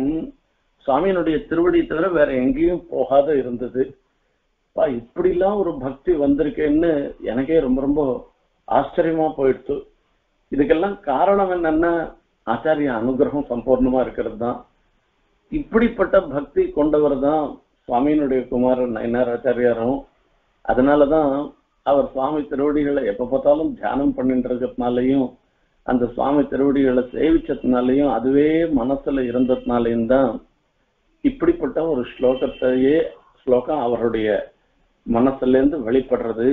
சுவாமியினுடைய திருவடி தவிர வேற எங்கேயும் போகாத இருந்தது. பா இப்படிலாம் ஒரு பக்தி வந்திருக்கேன்னு எனக்கே ரொம்ப ரொம்ப ஆச்சரியமா போயிடுச்சு இதுக்கெல்லாம் காரணம் என்னன்னா ஆச்சாரிய அனுகிரகம் சம்பூர்ணமா இருக்கிறது தான் இப்படிப்பட்ட பக்தி கொண்டவர் தான் சுவாமியினுடைய குமாரன் நயனார் ஆச்சாரியாரும். அதனாலதான் அவர் சுவாமி திருவடிகளை எப்ப பார்த்தாலும் தியானம் பண்ணிட்டு இருக்கிறதுனாலையும் அந்த சுவாமி திருவடிகளை சேவிச்சதுனாலையும் அதுவே மனசுல இருந்ததுனாலையும் தான் இப்படிப்பட்ட ஒரு ஸ்லோகத்தையே ஸ்லோகம் அவருடைய மனசுலேருந்து வெளிப்படுறது.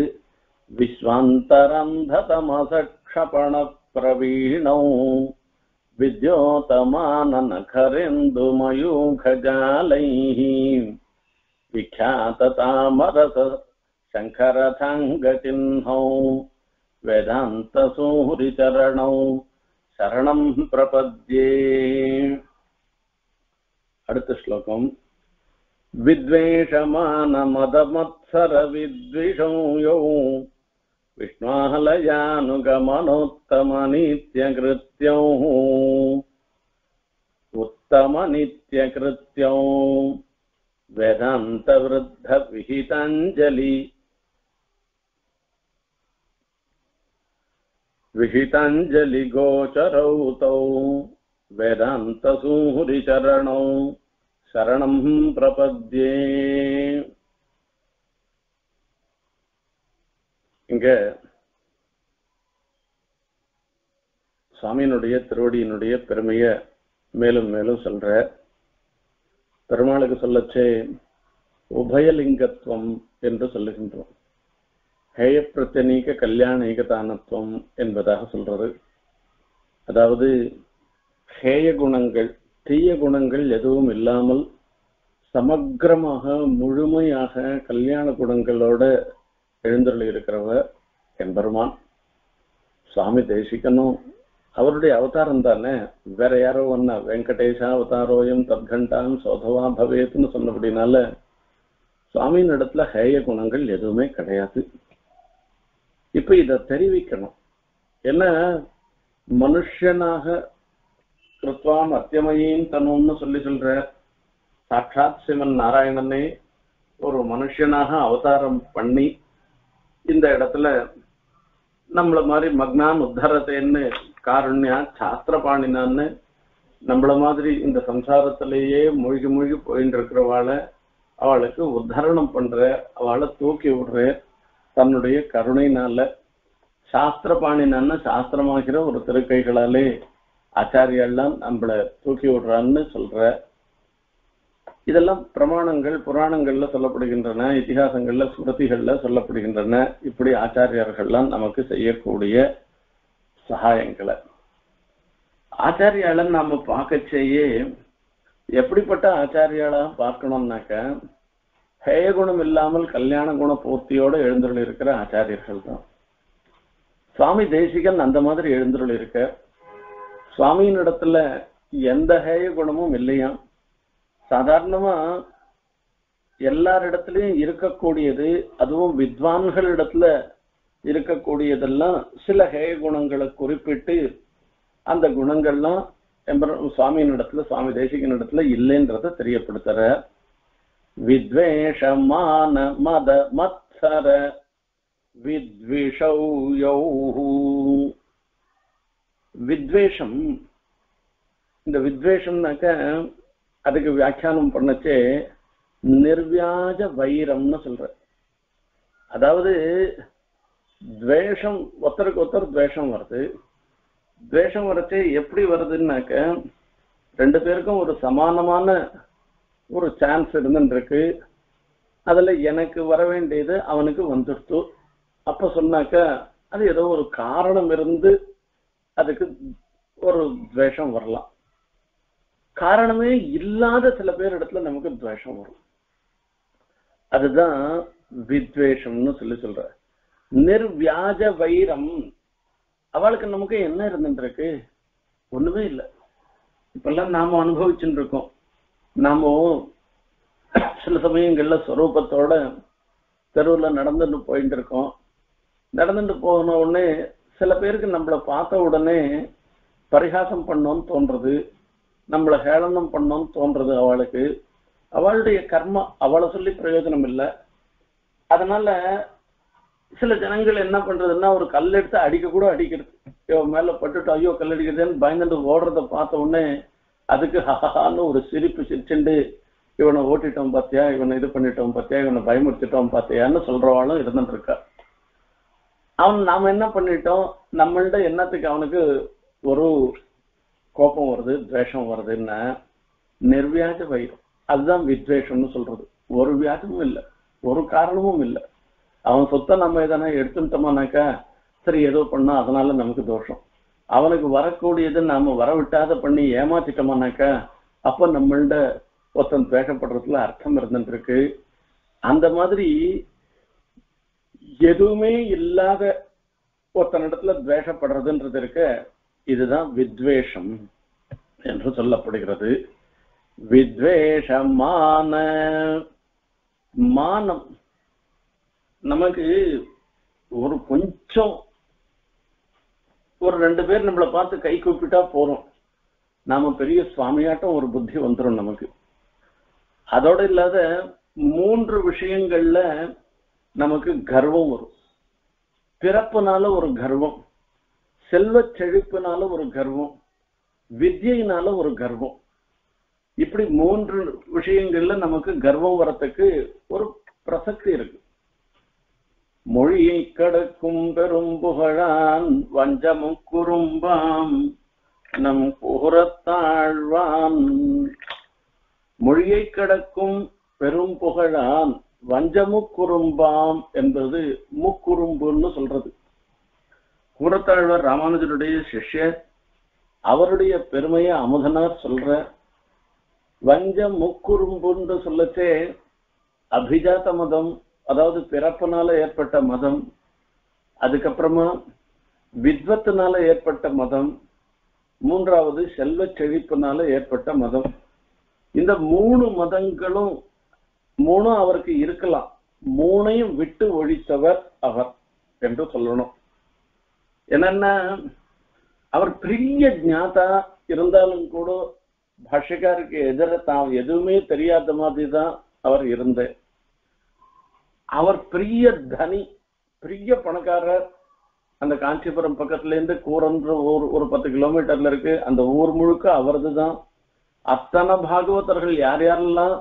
விஸ்வாந்தரந்ததமசக்ஷபண பிரவீணோ வித்யோதமானனகரேந்துமயூகஜாலைः விக்யாத தாமரச சங்கரதாங்கசிம்ஹௌ वेदान्तसूरिचरणौ शरणं प्रपद्ये அடுத்த ஸ்லோகம் विद्वेषमानमदमत्सर विद्विषं यौ विष्णाहलयानुगमनोत्तमनित्यकृत्यौ उत्तमनित्यकृत्यौ वेदान्तवृद्धविहिताञ्जलि विहिताञ्जलिगोचरौ तौ वेदान्तसूरिचरणौ शरणं प्रपद्ये இங்க சுவாமியினுடைய திருவடியினுடைய பெருமைய மேலும் மேலும் சொல்ற பெருமாளுக்கு சொல்லச்சே உபயலிங்கத்துவம் என்று சொல்லுகின்றோம் ஹேய பிரத்தனீக கல்யாண ஏகதானத்துவம் என்பதாக சொல்றது. அதாவது ஹேய குணங்கள் தீய குணங்கள் எதுவும் இல்லாமல் சமக்கிரமாக முழுமையாக கல்யாண குணங்களோட எழுந்தருளி இருக்கிறவர் எம்பெருமான். சுவாமி தேசிக்கணும். அவருடைய அவதாரம் தானே? வேற யாரோ ஒன்னா வெங்கடேஷா அவதாரோயம் தத்கண்டான் சோதவா பவேத்துன்னு சொன்னபடினால சுவாமியின் இடத்துல ஹேய குணங்கள் எதுவுமே கிடையாது. இப்ப இத தெரிவிக்கணும். என்ன? மனுஷனாக கிருத்வாம் அத்தியமையின் தனும்னு சொல்லி சொல்ற சாட்சாத் சிவன் நாராயணனே ஒரு மனுஷனாக அவதாரம் பண்ணி இந்த இடத்துல நம்மள மாதிரி மக்னான் உத்தரத்தைன்னு காருண்யா சாஸ்திரபாணினான்னு நம்மள மாதிரி இந்த சம்சாரத்திலேயே மூழ்கி மூழ்கி போயிட்டு இருக்கிறவாளை அவளுக்கு உத்தரணம் பண்ற அவளை தூக்கி விடுற தன்னுடைய கருணைனால சாஸ்திரபாணினான்னு சாஸ்திரமாகிற ஒரு திருக்கைகளாலே ஆச்சாரியெல்லாம் நம்மள தூக்கி விடுறான்னு சொல்ற இதெல்லாம் பிரமாணங்கள் புராணங்கள்ல சொல்லப்படுகின்றன இதிகாசங்கள்ல ஸ்மிருதிகள்ல சொல்லப்படுகின்றன. இப்படி ஆச்சாரியர்கள்லாம் நமக்கு செய்யக்கூடிய சகாயங்களை. ஆச்சாரியாளன் நாம பார்க்கச்சேயே எப்படிப்பட்ட ஆச்சாரியாலா பார்க்கணும்னாக்க ஹேய குணம் இல்லாமல் கல்யாண குண பூர்த்தியோட எழுந்துள்ள இருக்கிற ஆச்சாரியர்கள் தான் சுவாமி தேசிகன் அந்த மாதிரி எழுந்துள்ள இருக்க சுவாமியின் இடத்துல எந்த ஹேய குணமும் இல்லையாம். சாதாரணமா எல்லாரிடத்துலயும் இருக்கக்கூடியது அதுவும் வித்வான்களிடத்துல இருக்கக்கூடியதெல்லாம் சில ஹேய குணங்களை குறிப்பிட்டு அந்த குணங்கள்லாம் சுவாமியின் இடத்துல சுவாமி தேசிகன் இடத்துல இல்லைன்றத தெரியப்படுத்துற வித்வேஷமான மத மத்சர வித்விஷௌ வித்வேஷம் இந்த வித்வேஷம்னாக்க அதுக்கு வியாக்கியானம் பண்ணச்சே நிர்வியாஜ வைரம்னு சொல்ற. அதாவது துவேஷம் ஒருத்தருக்கு ஒருத்தர் துவேஷம் வருது. துவேஷம் வரச்சே எப்படி வருதுன்னாக்க ரெண்டு பேருக்கும் ஒரு சமானமான ஒரு சான்ஸ் இருந்துருக்கு. அதுல எனக்கு வர வேண்டியது அவனுக்கு வந்துடுத்து. அப்ப சொன்னாக்க அது ஏதோ ஒரு காரணம் இருந்து அதுக்கு ஒரு துவேஷம் வரலாம். காரணமே இல்லாத சில பேர் இடத்துல நமக்கு துவேஷம் வரும். அதுதான் வித்வேஷம்னு சொல்லி சொல்ற. நிர்வியாஜ வைரம். அவளுக்கு நமக்கு என்ன இருந்துருக்கு? ஒண்ணுமே இல்லை. இப்பெல்லாம் நாம அனுபவிச்சுட்டு இருக்கோம். நாம சில சமயங்கள்ல ஸ்வரூபத்தோட தெருவில் நடந்துட்டு போயிட்டு இருக்கோம். நடந்துட்டு போன உடனே சில பேருக்கு நம்மளை பார்த்த உடனே பரிகாசம் பண்ணோன்னு தோன்றது நம்மளை ஹேளனம் பண்ணோன்னு தோன்றது அவளுக்கு. அவளுடைய கர்மா அவளை சொல்லி பிரயோஜனம் இல்லை. அதனால சில ஜனங்கள் என்ன பண்றதுன்னா ஒரு கல் எடுத்து அடிக்க கூட அடிக்கிறது. இவன் மேல பட்டுட்டு ஐயோ கல் அடிக்கிறதுன்னு பயந்துட்டு ஓடுறத பார்த்த உடனே அதுக்கு ஹஹான்னு ஒரு சிரிப்பு சிரிச்சுண்டு இவனை ஓட்டிட்டோம் பாத்தியா? இவனை இது பண்ணிட்டோம் பாத்தியா? இவனை பயமுறுத்திட்டோம் பாத்தியான்னு சொல்றவாளும் இருந்துட்டு இருக்கா அவன் நாம என்ன பண்ணிட்டோம்? நம்மள்ட என்னத்துக்கு அவனுக்கு ஒரு கோபம் வருது துவேஷம் வருதுன்னா நிர்வியாஜ வைரம். அதுதான் வித்வேஷம்னு சொல்றது. ஒரு வியாஜமும் இல்லை. ஒரு காரணமும் இல்லை. அவன் சொத்தை நம்ம எதனா எடுத்துட்டோமானாக்கா சரி ஏதோ பண்ணா அதனால நமக்கு தோஷம். அவனுக்கு வரக்கூடியது நாம வரவிட்டாத பண்ணி ஏமாத்திட்டோமானாக்கா அப்ப நம்மள்ட ஒருத்தன் பேசப்படுறதுல அர்த்தம் இருந்துட்டு இருக்கு அந்த மாதிரி எதுவுமே இல்லாத ஒருத்தனிடத்துல துவேஷப்படுறதுன்றது இருக்க இதுதான் வித்வேஷம் என்று சொல்லப்படுகிறது. வித்வேஷமான மானம். நமக்கு ஒரு கொஞ்சம் ஒரு ரெண்டு பேர் நம்மளை பார்த்து கை கூப்பிட்டா போறோம். நாம பெரிய சுவாமியாட்டம் ஒரு புத்தி வந்துடும் நமக்கு. அதோட இல்லாத மூன்று விஷயங்கள்ல நமக்கு கர்வம் வரும். பிறப்புனால ஒரு கர்வம் செல்வ செழிப்புனால ஒரு கர்வம் வித்யினால ஒரு கர்வம். இப்படி மூன்று விஷயங்கள்ல நமக்கு கர்வம் வரத்துக்கு ஒரு பிரசக்தி இருக்கு. மொழியை கடக்கும் பெரும் புகழான் வஞ்சமும் குறும்பாம் நம் புறத்தாழ்வான் மொழியை கடக்கும் பெரும் புகழான் வஞ்சமு குறும்பாம் என்பது முக்குறும்புன்னு சொல்றது. கூரத்தாழ்வார் ராமானுஜனுடைய சிஷ்யர் அவருடைய பெருமையை அமுதனார் சொல்ற வஞ்ச முக்குறும்புன்னு சொல்லச்சே அபிஜாத மதம் அதாவது பிறப்பினால ஏற்பட்ட மதம் அதுக்கப்புறமா வித்வத்தினால ஏற்பட்ட மதம் மூன்றாவது செல்வ செழிப்பினால ஏற்பட்ட மதம். இந்த மூணு மதங்களும் மூணும் அவருக்கு இருக்கலாம். மூணையும் விட்டு ஒழித்தவர் அவர் என்று சொல்லணும். என்னன்னா அவர் பெரிய ஞாதா இருந்தாலும் கூட பாஷக்காருக்கு எதிர தான் எதுவுமே தெரியாத மாதிரி தான் அவர் இருந்தேன். அவர் பெரிய தனி பெரிய பணக்காரர். அந்த காஞ்சிபுரம் பக்கத்துல இருந்து கூரன்ற ஊர் ஒரு பத்து கிலோமீட்டர்ல இருக்கு. அந்த ஊர் முழுக்க அவரது தான் அத்தனை பாகவதர்கள் யார் யாரெல்லாம்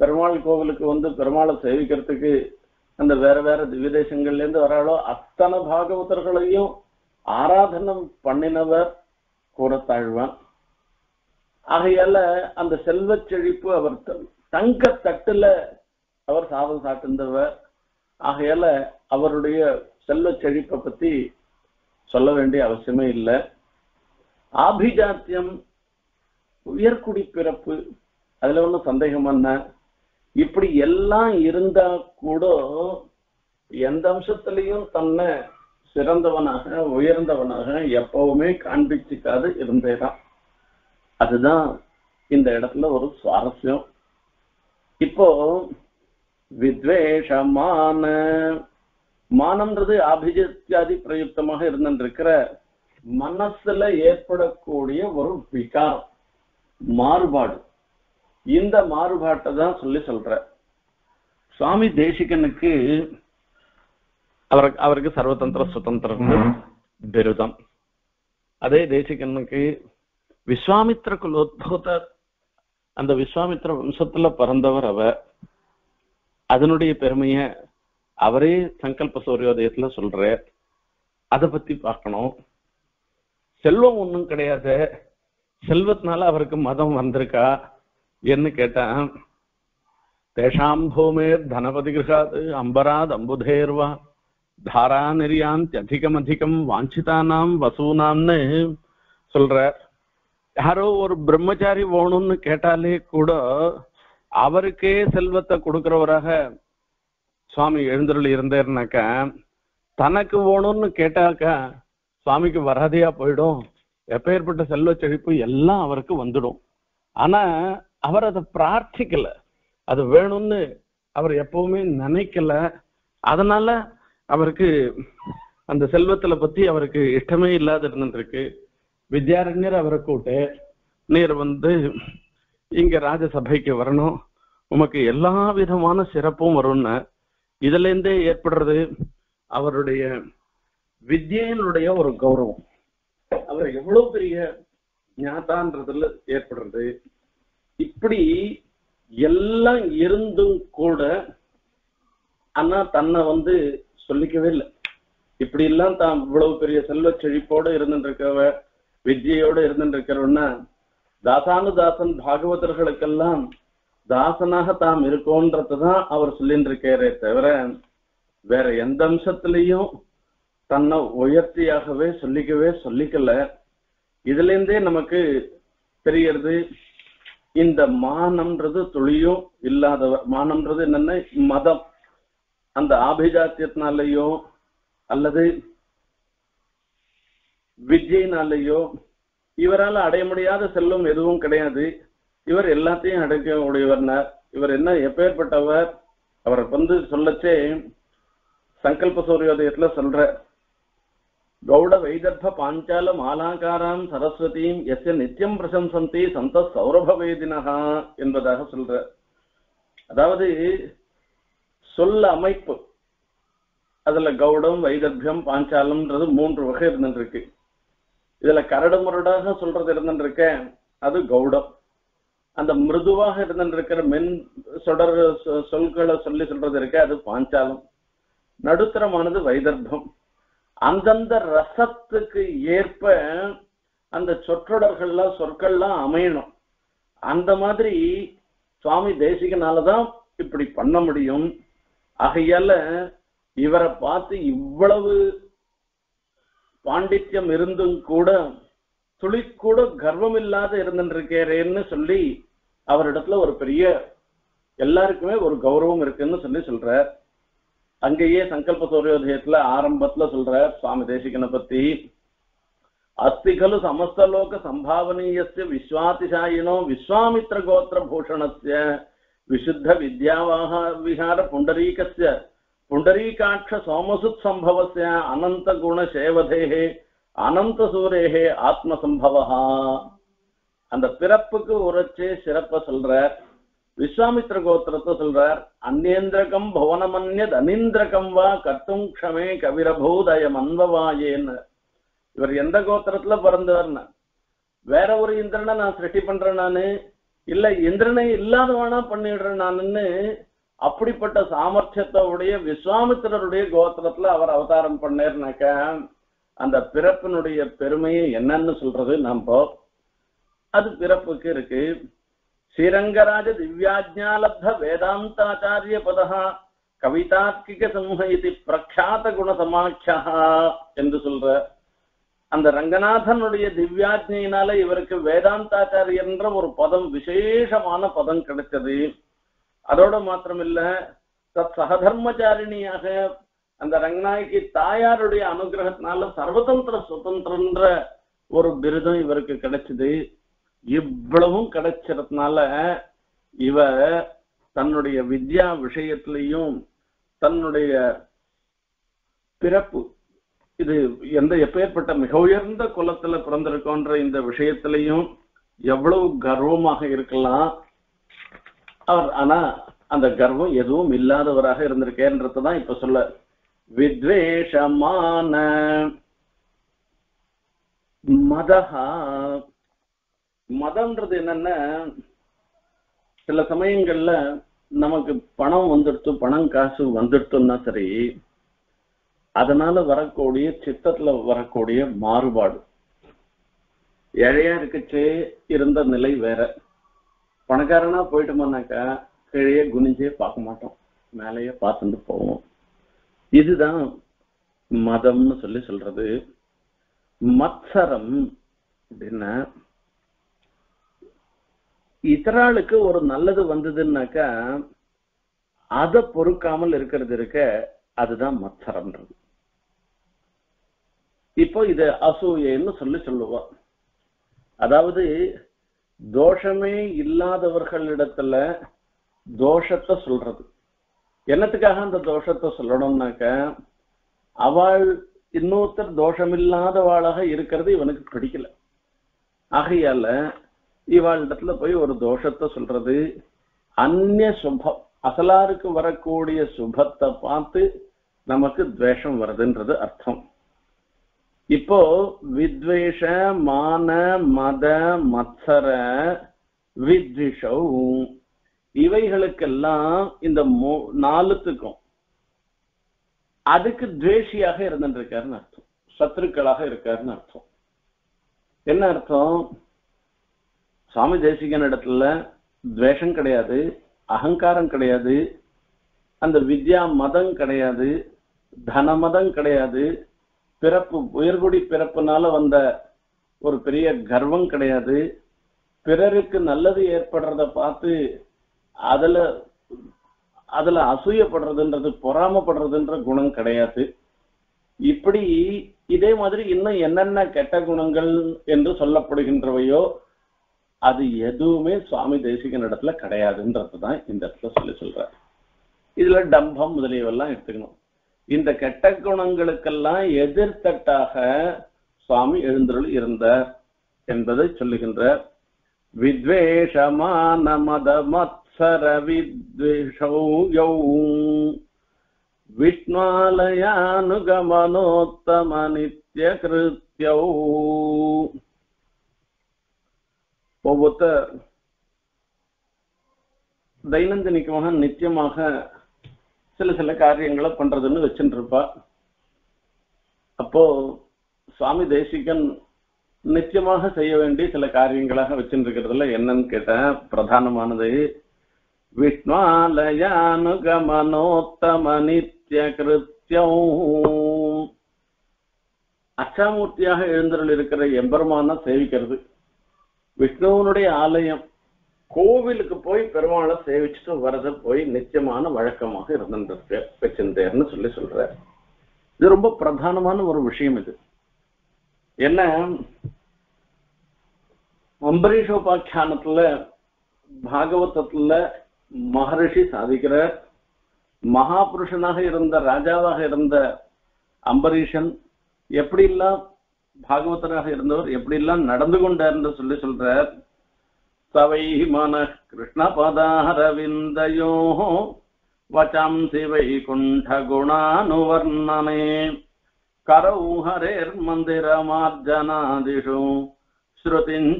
பெருமாள் கோவிலுக்கு வந்து பெருமாளை சேவிக்கிறதுக்கு அந்த வேற வேற விதேசங்கள்ல இருந்து வராளோ அத்தனை பாகவதர்களையும் ஆராதனம் பண்ணினவர் கூறத்தாழ்வான் ஆகையால அந்த செல்வச் செழிப்பு அவர் தங்க தட்டுல அவர் சாதம் சாட்டிருந்தவர் ஆகையால அவருடைய செல்வ செழிப்பை பத்தி சொல்ல வேண்டிய அவசியமே இல்லை. ஆபிஜாத்தியம் உயர்குடி பிறப்பு அதுல ஒன்றும் சந்தேகம் என்ன? இப்படி எல்லாம் இருந்தா கூட எந்த அம்சத்திலையும் தன்னை சிறந்தவனாக உயர்ந்தவனாக எப்பவுமே காண்பிச்சுக்காது இருந்தேதான். அதுதான் இந்த இடத்துல ஒரு சுவாரஸ்யம். இப்போ வித்வேஷமான மானம்ன்றது அபிஜித்யாதி பிரயுக்தமாக இருந்திருக்கிற மனசுல ஏற்படக்கூடிய ஒரு விகாரம் மாறுபாடு. இந்த மாறுபாட்டை தான் சொல்லி சொல்ற. சுவாமி தேசிகனுக்கு அவருக்கு அவருக்கு சர்வதந்திர சுதந்திரம் பிருதம். அதே தேசிகனுக்கு விஸ்வாமித்திர குலோத்பூதர் அந்த விஸ்வாமித்திர வம்சத்துல பிறந்தவர் அவர். அதனுடைய பெருமைய அவரே சங்கல்ப சூரியோதயத்துல சொல்றார். அதை பத்தி பார்க்கணும். செல்வம் ஒண்ணும் கிடையாது. செல்வத்தினால அவருக்கு மதம் வந்திருக்கா என்ன கேட்டேன். தேஷாம் பூமேர் தனபதி கிரகாத் அம்பராத் அம்புதேர்வா தாரா நெறியாந்த் அதிகம் அதிகம் வாஞ்சிதானாம் வசூனாம்னு சொல்ற யாரோ ஒரு பிரம்மச்சாரி வேணும்னு கேட்டாலே கூட அவருக்கே செல்வத்தை கொடுக்கிறவராக சுவாமி எழுந்தருள் இருந்தாருனாக்கா தனக்கு வேணும்னு கேட்டாக்க சுவாமிக்கு வராதையா போயிடும். எப்பேற்பட்ட செல்வ செழிப்பு எல்லாம் அவருக்கு வந்துடும். ஆனா அவர் அதை பிரார்த்திக்கல. அது வேணும்னு அவர் எப்பவுமே நினைக்கல. அதனால அவருக்கு அந்த செல்வத்துல பத்தி அவருக்கு இஷ்டமே இல்லாத இருந்துருக்கு வித்யாரண்யர் அவரை கூட்டு நீர் வந்து இங்க ராஜசபைக்கு வரணும். உமக்கு எல்லா விதமான சிறப்பும் வரும்னு. இதுல இருந்தே ஏற்படுறது அவருடைய வித்யினுடைய ஒரு கௌரவம். அவர் எவ்வளவு பெரிய ஞாத்தான்றதுல ஏற்படுறது. இப்படி எல்லாம் இருந்தும் கூட ஆனா தன்னை வந்து சொல்லிக்கவே இல்லை. இப்படி எல்லாம் தான் இவ்வளவு பெரிய செல்வ செழிப்போட இருந்துட்டு இருக்கவ வித்யோட இருந்துட்டு இருக்கிறவன்னா தாசானுதாசன் பாகவதர்களுக்கெல்லாம் தாசனாக தாம் இருக்கோன்றதுதான் அவர் சொல்லிட்டு இருக்காரே தவிர வேற எந்த அம்சத்திலையும் தன்னை உயர்த்தியாகவே சொல்லிக்கவே சொல்லிக்கல. இதுல இருந்தே நமக்கு தெரியறது இந்த மானம்ன்றது துளியும் இல்லாதவர் மானம்ன்றது என்னன்னா? மதம். அந்த ஆபிஜாத்தியத்தினாலேயோ அல்லது விஜயினாலேயோ இவரால் அடைய முடியாத செல்வம் எதுவும் கிடையாது. இவர் எல்லாத்தையும் அடைக்க உடையவர்னார். இவர் என்ன எப்பேற்பட்டவர்? அவர் வந்து சொல்லச்சே சங்கல்ப சூரியோதயத்துல சொல்ற கௌட வைதர்ப பாஞ்சால மாலாகாராம் சரஸ்வதியும் எஸ்ய நித்தியம் பிரசம்சந்தி சந்த சௌரப வேதினகா என்பதாக சொல்ற. அதாவது சொல்ல அமைப்பு. அதுல கௌடம் வைதர்பியம் பாஞ்சாலம்ன்றது மூன்று வகை இருந்துருக்கு இதுல கரடு முரடாக சொல்றது இருந்துருக்க அது கௌடம். அந்த மிருதுவாக இருந்துருக்கிற மென் சொடர் சொல்களை சொற்களை சொல்லி சொல்றது இருக்க அது பாஞ்சாலம். நடுத்தரமானது வைதர்பம் அந்தந்த ரசத்துக்கு ஏற்ப அந்த சொற்றொடர்கள்லாம் சொற்கள்லாம் அமையணும். அந்த மாதிரி சுவாமி தேசிகனாலதான் இப்படி பண்ண முடியும். ஆகையால இவரை பார்த்து இவ்வளவு பாண்டித்யம் இருந்தும் கூட துளி கூட கர்வம் இல்லாத இருந்துருக்கேரேன்னு சொல்லி அவரிடத்துல ஒரு பெரிய எல்லாருக்குமே ஒரு கௌரவம் இருக்குன்னு சொல்லி சொல்றார். அங்கேயே சங்கல்ப சூரியோதயத்துல ஆரம்பத்துல சொல்றார் சுவாமி தேசிகனை பத்தி அஸ்தி கலு சமஸ்தலோக சம்பாவனீயஸ்ய விஸ்வாதிசாயினோ விஸ்வாமித்ர கோத்திர பூஷணஸ்ய விசுத்த வித்யாவாக விஹார புண்டரீகஸ்ய पुण्डरीकाक्षसोमसुत्सम्भवस्य சோமசுத் சம்பவஸ்ய அனந்த குண அனந்த அந்த பிறப்புக்கு உரைச்சே சிறப்ப சொல்றார். விஸ்வாமித்ர கோத்திரத்தை சொல்றார் அந்நேந்திரகம் புவனமன்யத் அனீந்திரகம் வா கட்டும் க்ஷமே கவிரபூதயம் அன்பவாயேன்னு இவர் எந்த கோத்திரத்துல பிறந்தவர்னு வேற ஒரு இந்திரனை நான் சிருஷ்டி பண்றேன் நானு இல்ல இந்திரனை இல்லாதவனா பண்ணிடுறேன் நானுன்னு அப்படிப்பட்ட சாமர்த்தியத்தோடைய விஸ்வாமித்திரருடைய கோத்திரத்துல அவர் அவதாரம் பண்ணேர்னாக்க அந்த பிறப்பினுடைய பெருமையை என்னன்னு சொல்றது நம்ம அது பிறப்புக்கு இருக்கு. ஸ்ரீரங்கராஜ திவ்யாஜ்ஞாலப்த வேதாந்தாச்சாரிய பதா கவிதாத்கிக சம்ஹிதி இது பிரக்யாத குண சமாக்கியா என்று சொல்ற அந்த ரங்கநாதனுடைய திவ்யாஜ்ஞையினால இவருக்கு வேதாந்தாச்சாரியன்ற ஒரு பதம் விசேஷமான பதம் கிடைச்சது. அதோட மாத்திரமில்ல தத் சகதர்மச்சாரிணியாக அந்த ரங்கநாயகி தாயாருடைய அனுகிரகத்தினால சர்வதந்திர சுதந்திரன்ற ஒரு பிருதம் இவருக்கு கிடைச்சது. இவ்வளவும் கிடைச்சதுனால இவ தன்னுடைய வித்யா விஷயத்திலையும் தன்னுடைய பிறப்பு இது எந்த எப்பேற்பட்ட மிக உயர்ந்த குலத்துல பிறந்திருக்கோன்ற இந்த விஷயத்திலையும் எவ்வளவு கர்வமாக இருக்கலாம். அவர் ஆனா அந்த கர்வம் எதுவும் இல்லாதவராக இருந்திருக்கேன்றதுதான் இப்ப சொல்ல. வித்வேஷமான மதஹா. மதம்ன்றது என்னன்னா சில சமயங்கள்ல நமக்கு பணம் வந்துடுத்து பணம் காசு வந்துடுத்துன்னா சரி அதனால வரக்கூடிய சித்தத்துல வரக்கூடிய மாறுபாடு. ஏழையா இருக்குச்சே இருந்த நிலை வேற. பணக்காரனா போயிட்டோம்னாக்கா கீழே குனிஞ்சே பார்க்க மாட்டோம். மேலேயே பார்த்துட்டு போவோம். இதுதான் மதம்னு சொல்லி சொல்றது. மத்சரம் அப்படின்னா இத்தராளுக்கு ஒரு நல்லது வந்ததுன்னாக்கா அதை பொறுக்காமல் இருக்கிறது இருக்க அதுதான் மத்சரம்ன்றது. இப்போ இது அசூயன்னு சொல்லி சொல்லுவோம். அதாவது தோஷமே இல்லாதவர்களிடத்துல தோஷத்தை சொல்றது. என்னத்துக்காக அந்த தோஷத்தை சொல்லணும்னாக்க அவள் இன்னொருத்தர் தோஷமில்லாதவாளாக இருக்கிறது இவனுக்கு பிடிக்கல. ஆகையால இவாளிடத்துல போய் ஒரு தோஷத்தை சொல்றது அந்நிய சுபம் அசலாருக்கு வரக்கூடிய சுபத்தை பார்த்து நமக்கு துவேஷம் வருதுன்றது அர்த்தம். இப்போ வித்வேஷ மான மத மத்சர வித்விஷவும் இவைகளுக்கெல்லாம் இந்த நாலுத்துக்கும் அதுக்கு துவேஷியாக இருந்துருக்காருன்னு அர்த்தம். சத்துருக்களாக இருக்காருன்னு அர்த்தம். என்ன அர்த்தம்? சுவாமி தேசிகன் இடத்துல துவேஷம் கிடையாது அகங்காரம் கிடையாது அந்த வித்யா மதம் கிடையாது தன மதம் கிடையாது பிறப்பு உயர்குடி பிறப்புனால வந்த ஒரு பெரிய கர்வம் கிடையாது. பிறருக்கு நல்லது ஏற்படுறத பார்த்து அதுல அதுல அசூயப்படுறதுன்றது பொறாமப்படுறதுன்ற குணம் கிடையாது. இப்படி இதே மாதிரி இன்னும் என்னென்ன கெட்ட குணங்கள் என்று சொல்லப்படுகின்றவையோ அது எதுவுமே சுவாமி தேசிகன் இடத்துல கிடையாதுன்றது தான் இந்த இடத்துல சொல்லி சொல்ற இதுல டம்பம் முதலியவெல்லாம் எடுத்துக்கணும். இந்த கெட்ட குணங்களுக்கெல்லாம் எதிர்த்தட்டாக சுவாமி எழுந்தருள் இருந்தார் என்பதை சொல்லுகின்றார். வித்வேஷமான மத மத்சர வித்வேஷௌ விஷ்ணாலயானுகமனோத்தம நித்திய கிருத்தியௌ ஒவ்வொருத்தர் தைனந்தினிக்கமாக நித்தியமாக சில சில காரியங்களை பண்றதுன்னு வச்சுட்டு இருப்பா அப்போ சுவாமி தேசிகன் நிச்சயமாக செய்ய வேண்டிய சில காரியங்களாக வச்சுருக்கிறதுல என்னன்னு கேட்டேன் பிரதானமானது விஷ்ணாலயானுகமனோத்தம நித்திய கிருத்தியம் அச்சாமூர்த்தியாக எழுந்தருள் இருக்கிற எம்பெருமான சேவிக்கிறது. விஷ்ணுவனுடைய ஆலயம் கோவிலுக்கு போய் பெருமாளை சேவிச்சுட்டு வர்றது போய் நிச்சயமான வழக்கமாக இருந்திருக்கு வச்சிருந்தேர்னு சொல்லி சொல்ற இது ரொம்ப பிரதானமான ஒரு விஷயம் இது. என்ன? அம்பரீஷோபாக்கியானத்துல பாகவதத்துல மகரிஷி சாதிக்கிறார். மகாபுருஷனாக இருந்த ராஜாவாக இருந்த அம்பரீஷன் எப்படிலாம் பாகவதராக இருந்தவர் எப்படிலாம் நடந்து கொண்டார்னு சொல்லி சொல்றார். सवैः मनः कृष्णपदारविन्दयोः वचांसि वैकुण्ठगुणानुवर्णने करौ हरेर्मन्दिरमार्जनादिषु श्रुतिम्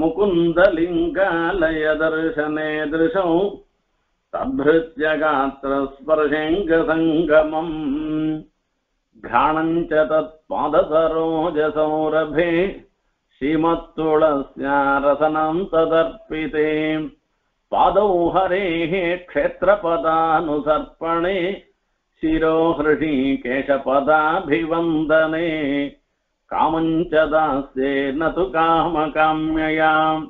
मुकुन्दलिङ्गालयदर्शने दृशौ तद्धृत्य गात्रस्पर्शेऽङ्गसङ्गमम् घ्राणम् च तत् तत्पादसरोजसौरभे श्रीमत्तुळस्यारसनम् तदर्पिते पादौ हरेः क्षेत्रपदानुसर्पणे शिरो हृषीकेशपदाभिवन्दने कामम् च दास्ये न तु कामकाम्ययाम्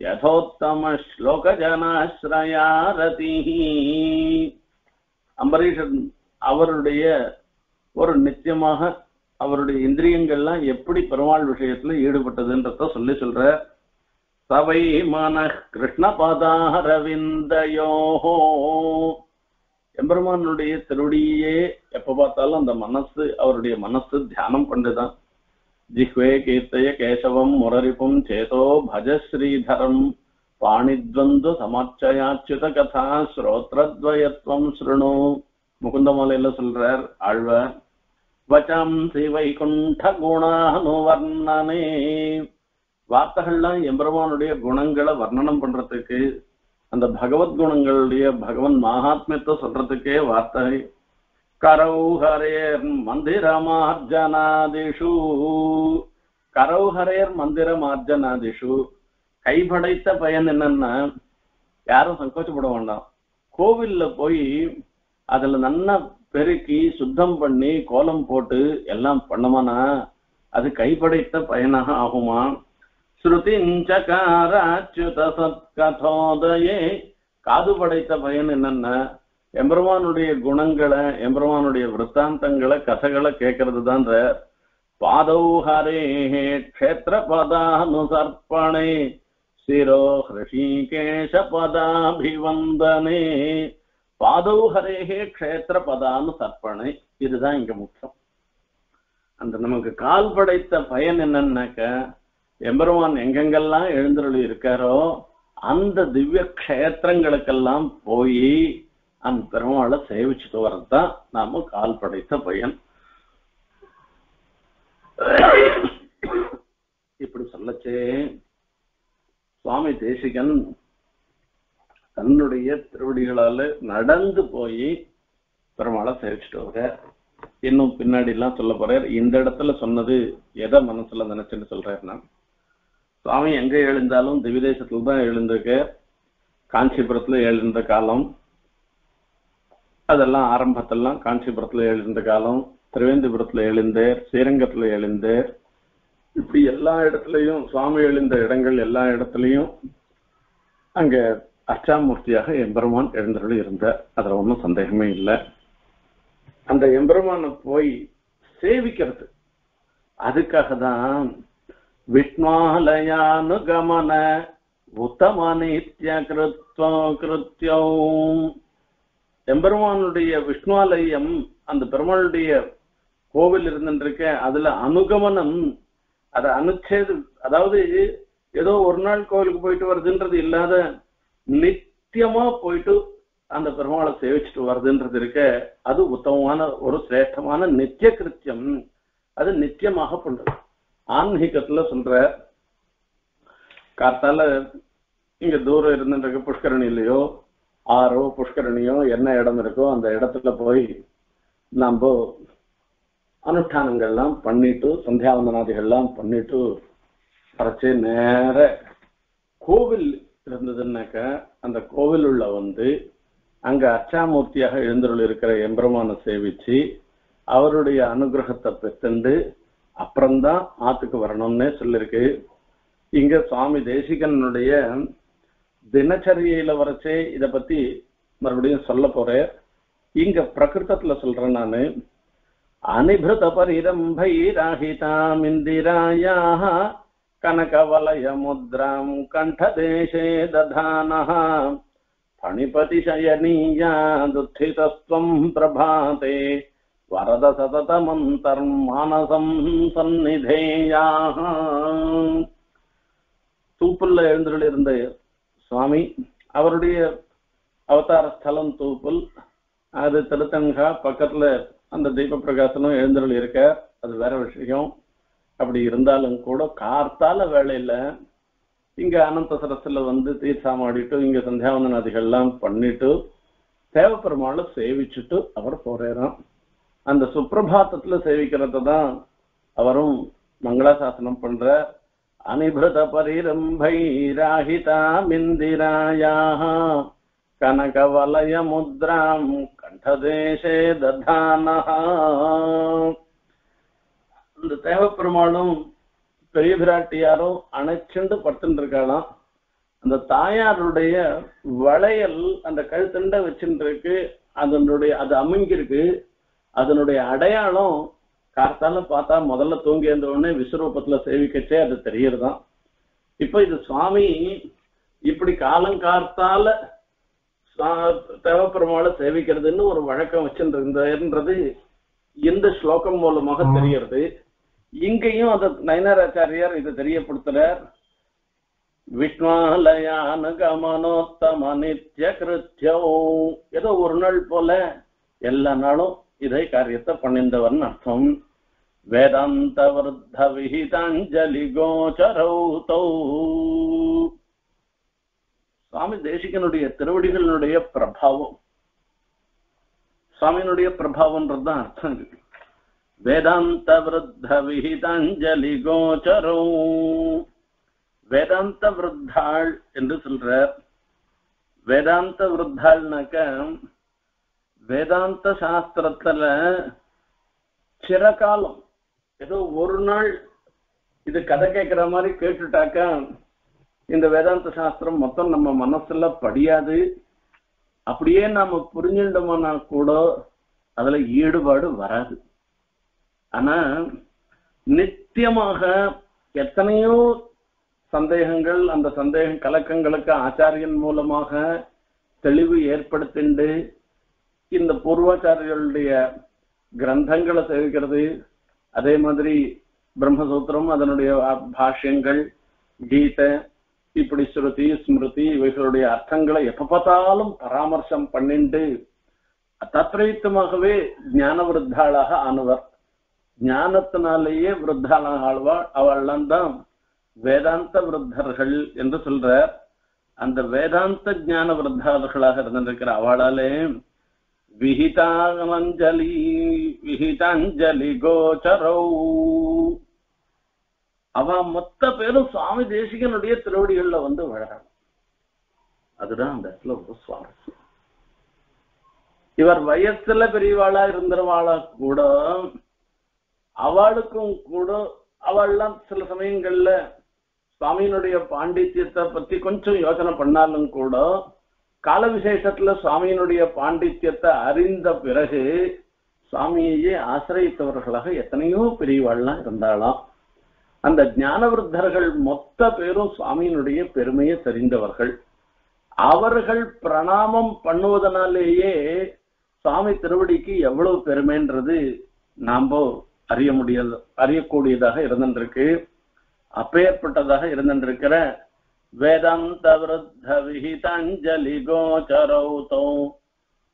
யதோத்தமஸ்லோகஜனாஸ்ரயாரதிஹ அம்பரீஷன் அவருடைய ஒரு நித்தியமாக அவருடைய இந்திரியங்கள்லாம் எப்படி பெருமாள் விஷயத்துல ஈடுபட்டதுன்றத சொல்லி சொல்ற. சவை மன கிருஷ்ணபதாரவிந்தயோஹோ எம்பெருமானுடைய திருடியே எப்ப பார்த்தாலும் அந்த மனசு அவருடைய மனசு தியானம் பண்ணுதான். ஜிஹ்வே கீர்த்தய கேசவம் முரரிப்பும் சேதோ பஜ ஸ்ரீதரம் பாணித்வந்து சமர்ச்சயாச்சுத கதா ஸ்ரோத்ரத்வயத்வம் ஸ்ருணு. முகுந்தமலையில சொல்றார் ஆழ்வார் வச்சாம்சி வைகுண்ட குணானுவர்ணனே வார்த்தைகள்லாம் எம்பெருமானுடைய குணங்களை வர்ணனம் பண்றதுக்கு அந்த பகவத் குணங்களுடைய பகவன் மகாத்மியத்தை சொல்றதுக்கே வார்த்தை கரௌஹரேர் மந்திரமார்ஜனாதிஷு கரௌஹரேர் மந்திரமார்ஜனாதிஷு கைபடைத்த பயன் என்னன்னா யாரும் சங்கோச்சப்பட வேண்டாம் கோவில்ல போய் அதுல நல்லா பெருக்கி சுத்தம் பண்ணி கோலம் போட்டு எல்லாம் பண்ணமானா அது கைப்படைத்த பயனாக ஆகுமா? ஸ்ருதிஞ்சகாராச்சுத சத்கதோதயே காது படைத்த பயன் என்னென்ன? எம்பெருமானுடைய குணங்களை எம்பெருமானுடைய விற்த்தாந்தங்களை கதைகளை கேட்கறது தான் பாதௌஹரே க்ஷேத்திர பதானுசர்ப்பணே சிரோ ஹிருஷிகேஷ பதாபிவந்தனே பாதௌஹரேகே க்ஷேத்திர தர்ப்பணை இதுதான் இங்க முக்கியம். அந்த நமக்கு கால் படைத்த பயன் என்னன்னாக்க எம்பெருமான் எங்கெங்கெல்லாம் எழுந்தருளி இருக்காரோ அந்த திவ்ய கஷேத்திரங்களுக்கெல்லாம் போய் அந்த பெருமாளை சேவிச்சுட்டு வரதுதான் நாம கால் படைத்த பயன். இப்படி சொல்லச்சே. சுவாமி தேசிகன் தன்னுடைய திருவடிகளால நடந்து போய் பெருமாளை சேவிச்சுட்டு வர இன்னும் பின்னாடி எல்லாம் சொல்ல போறார். இந்த இடத்துல சொன்னது எதை மனசுல நினைச்சுன்னு சொல்றாருன்னா சுவாமி எங்க எழுந்தாலும் திவிதேசத்துல தான் எழுந்திருக்க. காஞ்சிபுரத்துல எழுந்த காலம் அதெல்லாம் ஆரம்பத்தெல்லாம் காஞ்சிபுரத்துல எழுந்த காலம் திருவேந்திபுரத்துல எழுந்தேர் ஸ்ரீரங்கத்துல எழுந்தேர். இப்படி எல்லா இடத்துலயும் சுவாமி எழுந்த இடங்கள் எல்லா இடத்துலயும் அங்க அர்ச்சாமூர்த்தியாக எம்பெருமான் எழுந்தருள் இருந்தார் அதுல ஒன்றும் சந்தேகமே இல்லை. அந்த எம்பெருமானை போய் சேவிக்கிறது. அதுக்காக தான் விஷ்ணாலயானுகமன உத்தம நித்திய கிருத்வ கிருத்தியம் எம்பெருமானுடைய விஷ்ணுவாலயம் அந்த பெருமாளுடைய கோவில் இருந்துருக்கு அதுல அனுகமனம் அதை அனுச்சேது அதாவது ஏதோ ஒரு நாள் கோவிலுக்கு போயிட்டு வருதுன்றது இல்லாத நித்தியமா போயிட்டு அந்த பெருமாளை சேவிச்சுட்டு வருதுன்றது இருக்க அது உத்தமமான ஒரு சிரேஷ்டமான நித்திய கிருத்தியம். அது நித்தியமாக பண்றது ஆன்மீகத்துல சொல்ற காத்தால இங்க தூரம் இருந்துருக்கு புஷ்கரணிலையோ ஆறோ புஷ்கரணியோ என்ன இடம் இருக்கோ அந்த இடத்துல போய் நம்ம அனுஷ்டானங்கள்லாம் பண்ணிட்டு சந்தியாவந்தனாதிகள்லாம் பண்ணிட்டு கரைச்சு நேர கோவில் இருந்ததுன்னாக்கா அந்த கோவில் உள்ள வந்து அங்க அர்ச்சாமூர்த்தியாக எழுந்தருள் இருக்கிற எம்பெருமானை சேவிச்சு அவருடைய அனுகிரகத்தை பெற்றுண்டு அப்புறம்தான் ஆத்துக்கு வரணும்னே சொல்லிருக்கு. இங்க சுவாமி தேசிகனுடைய தினச்சரியையில வரைச்சே இதை பத்தி மறுபடியும் சொல்ல போறேன் இங்க பிரகிருத்தத்துல சொல்றேன் நானு. அனிபிருத பரிரம்பைராஹிதாமிந்திராயாः இந்திராயாக கண்டதேசே ததானः फणिपतिशयनीया दुःखितस्त्वम् प्रभाते वरद சததமந்தர்மானசம் சந்நிதேயாக தூப்புல்ல எழுந்தருள் இருந்த சுவாமி அவருடைய அவதார ஸ்தலம் தூப்புல் அது திருத்தங்கா பக்கத்துல அந்த தீப பிரகாசனும் எழுந்தருள் இருக்க அது வேற விஷயம் அப்படி இருந்தாலும் கூட கார்த்தால வேலையில இங்க அனந்த சரஸ்ல வந்து தீர்த்தாமாடிட்டு இங்க சந்தியாவந்தனாதிகள்லாம் பண்ணிட்டு தேவப்பெருமாளை சேவிச்சுட்டு அவர் போறாராம் அந்த சுப்பிரபாத்தத்துல சேவிக்கிறத தான் அவரும் மங்களாசாசனம் பண்ற அனிபிருத மிந்திராயா கனக கனகவலய முத்ராம் கண்டதேசே ததானா அந்த தேவப்பெருமாளும் பெரிய பிராட்டியாரும் அணைச்சுண்டு படுத்துட்டு இருக்காளாம் அந்த தாயாருடைய வளையல் அந்த கழுத்தண்ட வச்சுட்டு இருக்கு அதனுடைய அது அமுங்கிருக்கு அதனுடைய அடையாளம் கார்த்தால பார்த்தா முதல்ல தூங்கி இருந்த உடனே விஸ்வரூபத்துல சேவிக்கச்சே அது தெரியறதாம் இப்ப இது சுவாமி இப்படி காலங்கார்த்தால தேவப்பெருமாளை சேவிக்கிறதுன்னு ஒரு வழக்கம் வச்சுருந்தது இந்த ஸ்லோகம் மூலமாக தெரியறது. இங்கேயும் அந்த நயனாராச்சாரியார் இதை தெரியப்படுத்துறார். விஷ்ணாலயான கமனோத்தம நித்திய கிருத்தியோ ஏதோ ஒரு நாள் போல எல்லா நாளும் இதை காரியத்தை பண்ணிந்தவன் அர்த்தம். வேதாந்த விருத்த விஹிதாஞ்சலி கோச்சரௌதௌ. சுவாமி தேசிகனுடைய திருவடிகளினுடைய பிரபாவம். சுவாமியினுடைய பிரபாவம்ன்றது தான் அர்த்தம். இருக்கு வேதாந்த விருத்த கோச்சரோ வேதாந்த விருத்தாள் என்று சொல்ற வேதாந்த விருத்தாள்னாக்க வேதாந்த சாஸ்திரத்துல சிறகாலம். ஏதோ ஒரு நாள் இது கதை கேட்கிற மாதிரி கேட்டுட்டாக்கா இந்த வேதாந்த சாஸ்திரம் மொத்தம் நம்ம மனசுல படியாது. அப்படியே நாம புரிஞ்சுட்டோம்னா கூட அதுல ஈடுபாடு வராது. ஆனா நித்தியமாக எத்தனையோ சந்தேகங்கள் அந்த சந்தேக கலக்கங்களுக்கு ஆச்சாரியன் மூலமாக தெளிவு ஏற்படுத்திண்டு இந்த பூர்வாச்சாரியர்களுடைய கிரந்தங்களை சேவிக்கிறது. அதே மாதிரி பிரம்மசூத்திரம் அதனுடைய பாஷ்யங்கள் கீதை இப்படி ஸ்ருதி ஸ்மிருதி இவைகளுடைய அர்த்தங்களை எப்ப பார்த்தாலும் பராமர்சம் பண்ணிண்டு தத்ரயுத்தமாகவே ஞான விருத்தாளாக ஆனவர். ஞானத்தினாலேயே விருத்தாளாக ஆழ்வாள் அவள்லாம் தான் வேதாந்த விருத்தர்கள் என்று சொல்றார். அந்த வேதாந்த ஞான விருத்தாளர்களாக இருந்திருக்கிற அவளாலே விஹிதாஞ்சலி விஹிதாஞ்சலி கோச்சரௌ. அவ மொத்த பேரும் சுவாமி தேசிகனுடைய திருவடிகள்ல வந்து விழறாங்க அதுதான் அந்த இடத்துல ஒரு சுவாரஸ்யம். இவர் வயசுல பெரியவாளா இருந்திருவாளா கூட அவளுக்கும் கூட அவள்லாம் சில சமயங்கள்ல சுவாமியினுடைய பாண்டித்யத்தை பத்தி கொஞ்சம் யோசனை பண்ணாலும் கூட கால விசேஷத்துல சுவாமியினுடைய பாண்டித்யத்தை அறிந்த பிறகு சுவாமியையே ஆசிரியத்தவர்களாக எத்தனையோ பெரியவாள்லாம் இருந்தாளாம். அந்த ஞானவருத்தர்கள் மொத்த பேரும் சுவாமியினுடைய பெருமையை தெரிந்தவர்கள். அவர்கள் பிரணாமம் பண்ணுவதனாலேயே சுவாமி திருவடிக்கு எவ்வளவு பெருமைன்றது நாம அறிய முடியாது அறியக்கூடியதாக இருந்திருக்கு அப்பேற்பட்டதாக இருந்திருக்கிற வேதாந்த விருத்த விஹிதாஞ்சலி கோச்சரௌதோ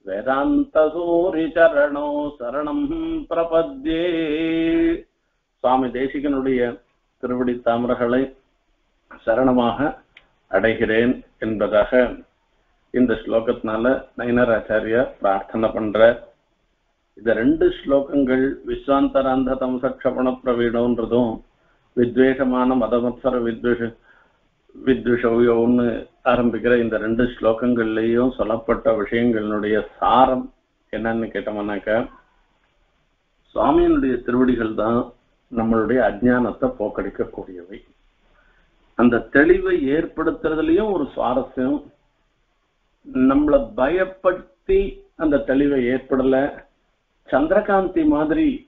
வேதாந்த சூரி சரணோ சரணம் பிரபத்யே. சுவாமி தேசிகனுடைய திருவடி தாமரகளை சரணமாக அடைகிறேன் என்பதாக இந்த ஸ்லோகத்தினால நயனராச்சாரியா பிரார்த்தனை பண்ற இந்த ரெண்டு ஸ்லோகங்கள் விஸ்வாந்தராந்த தமசக்ஷபண பிரவீடம்ன்றதும் வித்வேஷமான மதமத்சர வித்வேஷ வித்விஷவ்யோன்னு ஆரம்பிக்கிற இந்த ரெண்டு ஸ்லோகங்கள்லயும் சொல்லப்பட்ட விஷயங்களுடைய சாரம் என்னன்னு கேட்டோம்னாக்க சுவாமியினுடைய திருவடிகள் தான் நம்மளுடைய அஜ்ஞானத்தை போக்கடிக்கக்கூடியவை. அந்த தெளிவை ஏற்படுத்துறதுலயும் ஒரு சுவாரஸ்யம். நம்மளை பயப்படுத்தி அந்த தெளிவை ஏற்படல சந்திரகாந்தி மாதிரி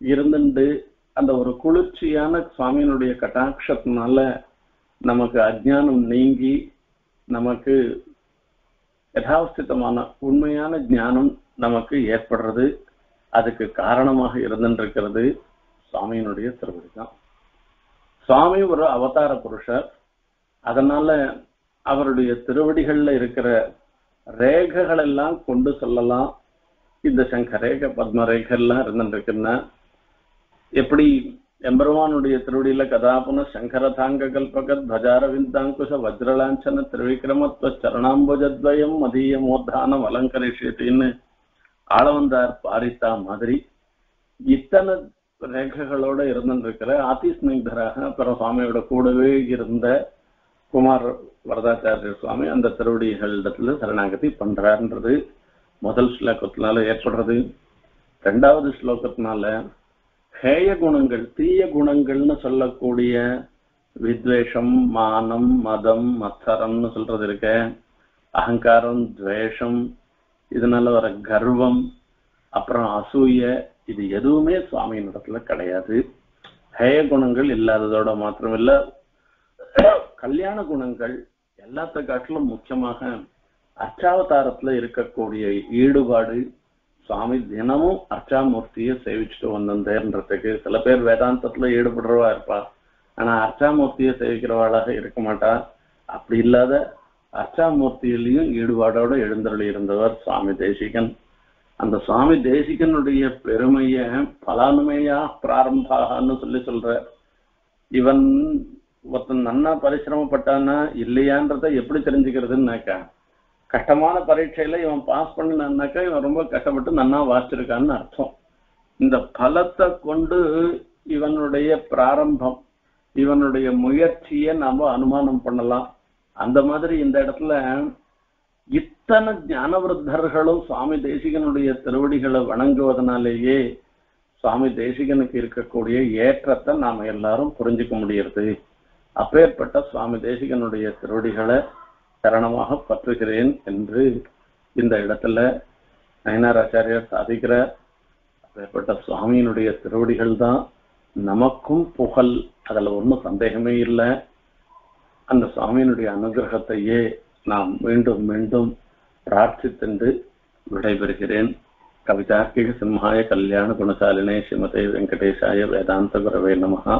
இருந்துட்டு அந்த ஒரு குளிர்ச்சியான சுவாமியினுடைய கட்டாட்சத்தினால நமக்கு அஜ்ஞானம் நீங்கி நமக்கு யதாவஸ்திதமான உண்மையான ஞானம் நமக்கு ஏற்படுறது. அதுக்கு காரணமாக இருந்துருக்கிறது சுவாமியினுடைய திருவடி தான் சுவாமி ஒரு அவதார புருஷர். அதனால அவருடைய திருவடிகள்ல இருக்கிற ரேகைகள் எல்லாம் கொண்டு சொல்லலாம். இந்த சங்கரேக பத்மரேகை எல்லாம் இருந்துருக்குன்னா எப்படி எம்பெருமானுடைய திருவடியில கதாபுன சங்கரதாங்க கல்பகத் பஜாரவிந்தாங்குஷ வஜ்ரலாஞ்சன திருவிக்ரமத்வ சரணாம்புஜத்வயம் மதிய மோத்தானம் அலங்கரிஷியத்தின்னு ஆளவந்தார் பாரித்தா மாதிரி. இத்தனை ரேகைகளோட இருந்துருக்கிற ஆதிஸ்னிகராக அப்புறம் சுவாமியோட கூடவே இருந்த குமார் வரதாச்சாரிய சுவாமி அந்த திருவடிகளிடத்துல சரணாகதி பண்றாருன்றது. முதல் ஸ்லோகத்தினால ஏற்படுறது ரெண்டாவது ஸ்லோகத்தினால ஹேய குணங்கள் தீய குணங்கள்னு சொல்லக்கூடிய வித்வேஷம் மானம் மதம் மத்சரம்னு சொல்றது இருக்க. அகங்காரம் துவேஷம் இதனால வர கர்வம் அப்புறம் அசூய இது எதுவுமே சுவாமியின் இடத்துல கிடையாது. ஹேய குணங்கள் இல்லாததோட மாத்திரமில்ல. கல்யாண குணங்கள் எல்லாத்த காட்டிலும் முக்கியமாக அர்ச்சாவதாரத்துல இருக்கக்கூடிய ஈடுபாடு சுவாமி தினமும் அர்ச்சாமூர்த்தியை சேவிச்சுட்டு வந்தேன்றதுக்கு சில பேர் வேதாந்தத்துல ஈடுபடுறவா இருப்பா. ஆனா அர்ச்சாமூர்த்தியை சேவிக்கிறவாளாக இருக்க மாட்டா. அப்படி இல்லாத அர்ச்சாமூர்த்தியிலையும் ஈடுபாடோட எழுந்தருளி இருந்தவர் சுவாமி தேசிகன். அந்த சுவாமி தேசிகனுடைய பெருமைய பலானுமையா பிராரம்பாகன்னு சொல்லி சொல்ற இவன் ஒருத்தன் நன்னா பரிசிரமப்பட்டானா இல்லையான்றத எப்படி தெரிஞ்சுக்கிறதுன்னாக்கா கஷ்டமான பரீட்சையில இவன் பாஸ் பண்ணினான்னாக்கா இவன் ரொம்ப கஷ்டப்பட்டு நன்னா வாசிச்சிருக்கான்னு அர்த்தம். இந்த பலத்தை கொண்டு இவனுடைய பிராரம்பம் இவனுடைய முயற்சியை நாம அனுமானம் பண்ணலாம். அந்த மாதிரி இந்த இடத்துல இத்தனை ஞானவருத்தர்களும் சுவாமி தேசிகனுடைய திருவடிகளை வணங்குவதனாலேயே சுவாமி தேசிகனுக்கு இருக்கக்கூடிய ஏற்றத்தை நாம எல்லாரும் புரிஞ்சுக்க முடியறது. அப்பேற்பட்ட சுவாமி தேசிகனுடைய திருவடிகளை சரணமாக பற்றுகிறேன் என்று இந்த இடத்துல நயனாராச்சாரியர் சாதிக்கிற அப்படிப்பட்ட சுவாமியினுடைய திருவடிகள் தான் நமக்கும் புகழ். அதில் ஒன்றும் சந்தேகமே இல்லை. அந்த சுவாமியினுடைய அனுகிரகத்தையே நாம் மீண்டும் மீண்டும் பிரார்த்தித்தென்று விடைபெறுகிறேன். கவிதார்க்கிக சிம்ஹாய கல்யாண குணசாலினே ஸ்ரீமதே வெங்கடேஷாய வேதாந்த குரவே நமகா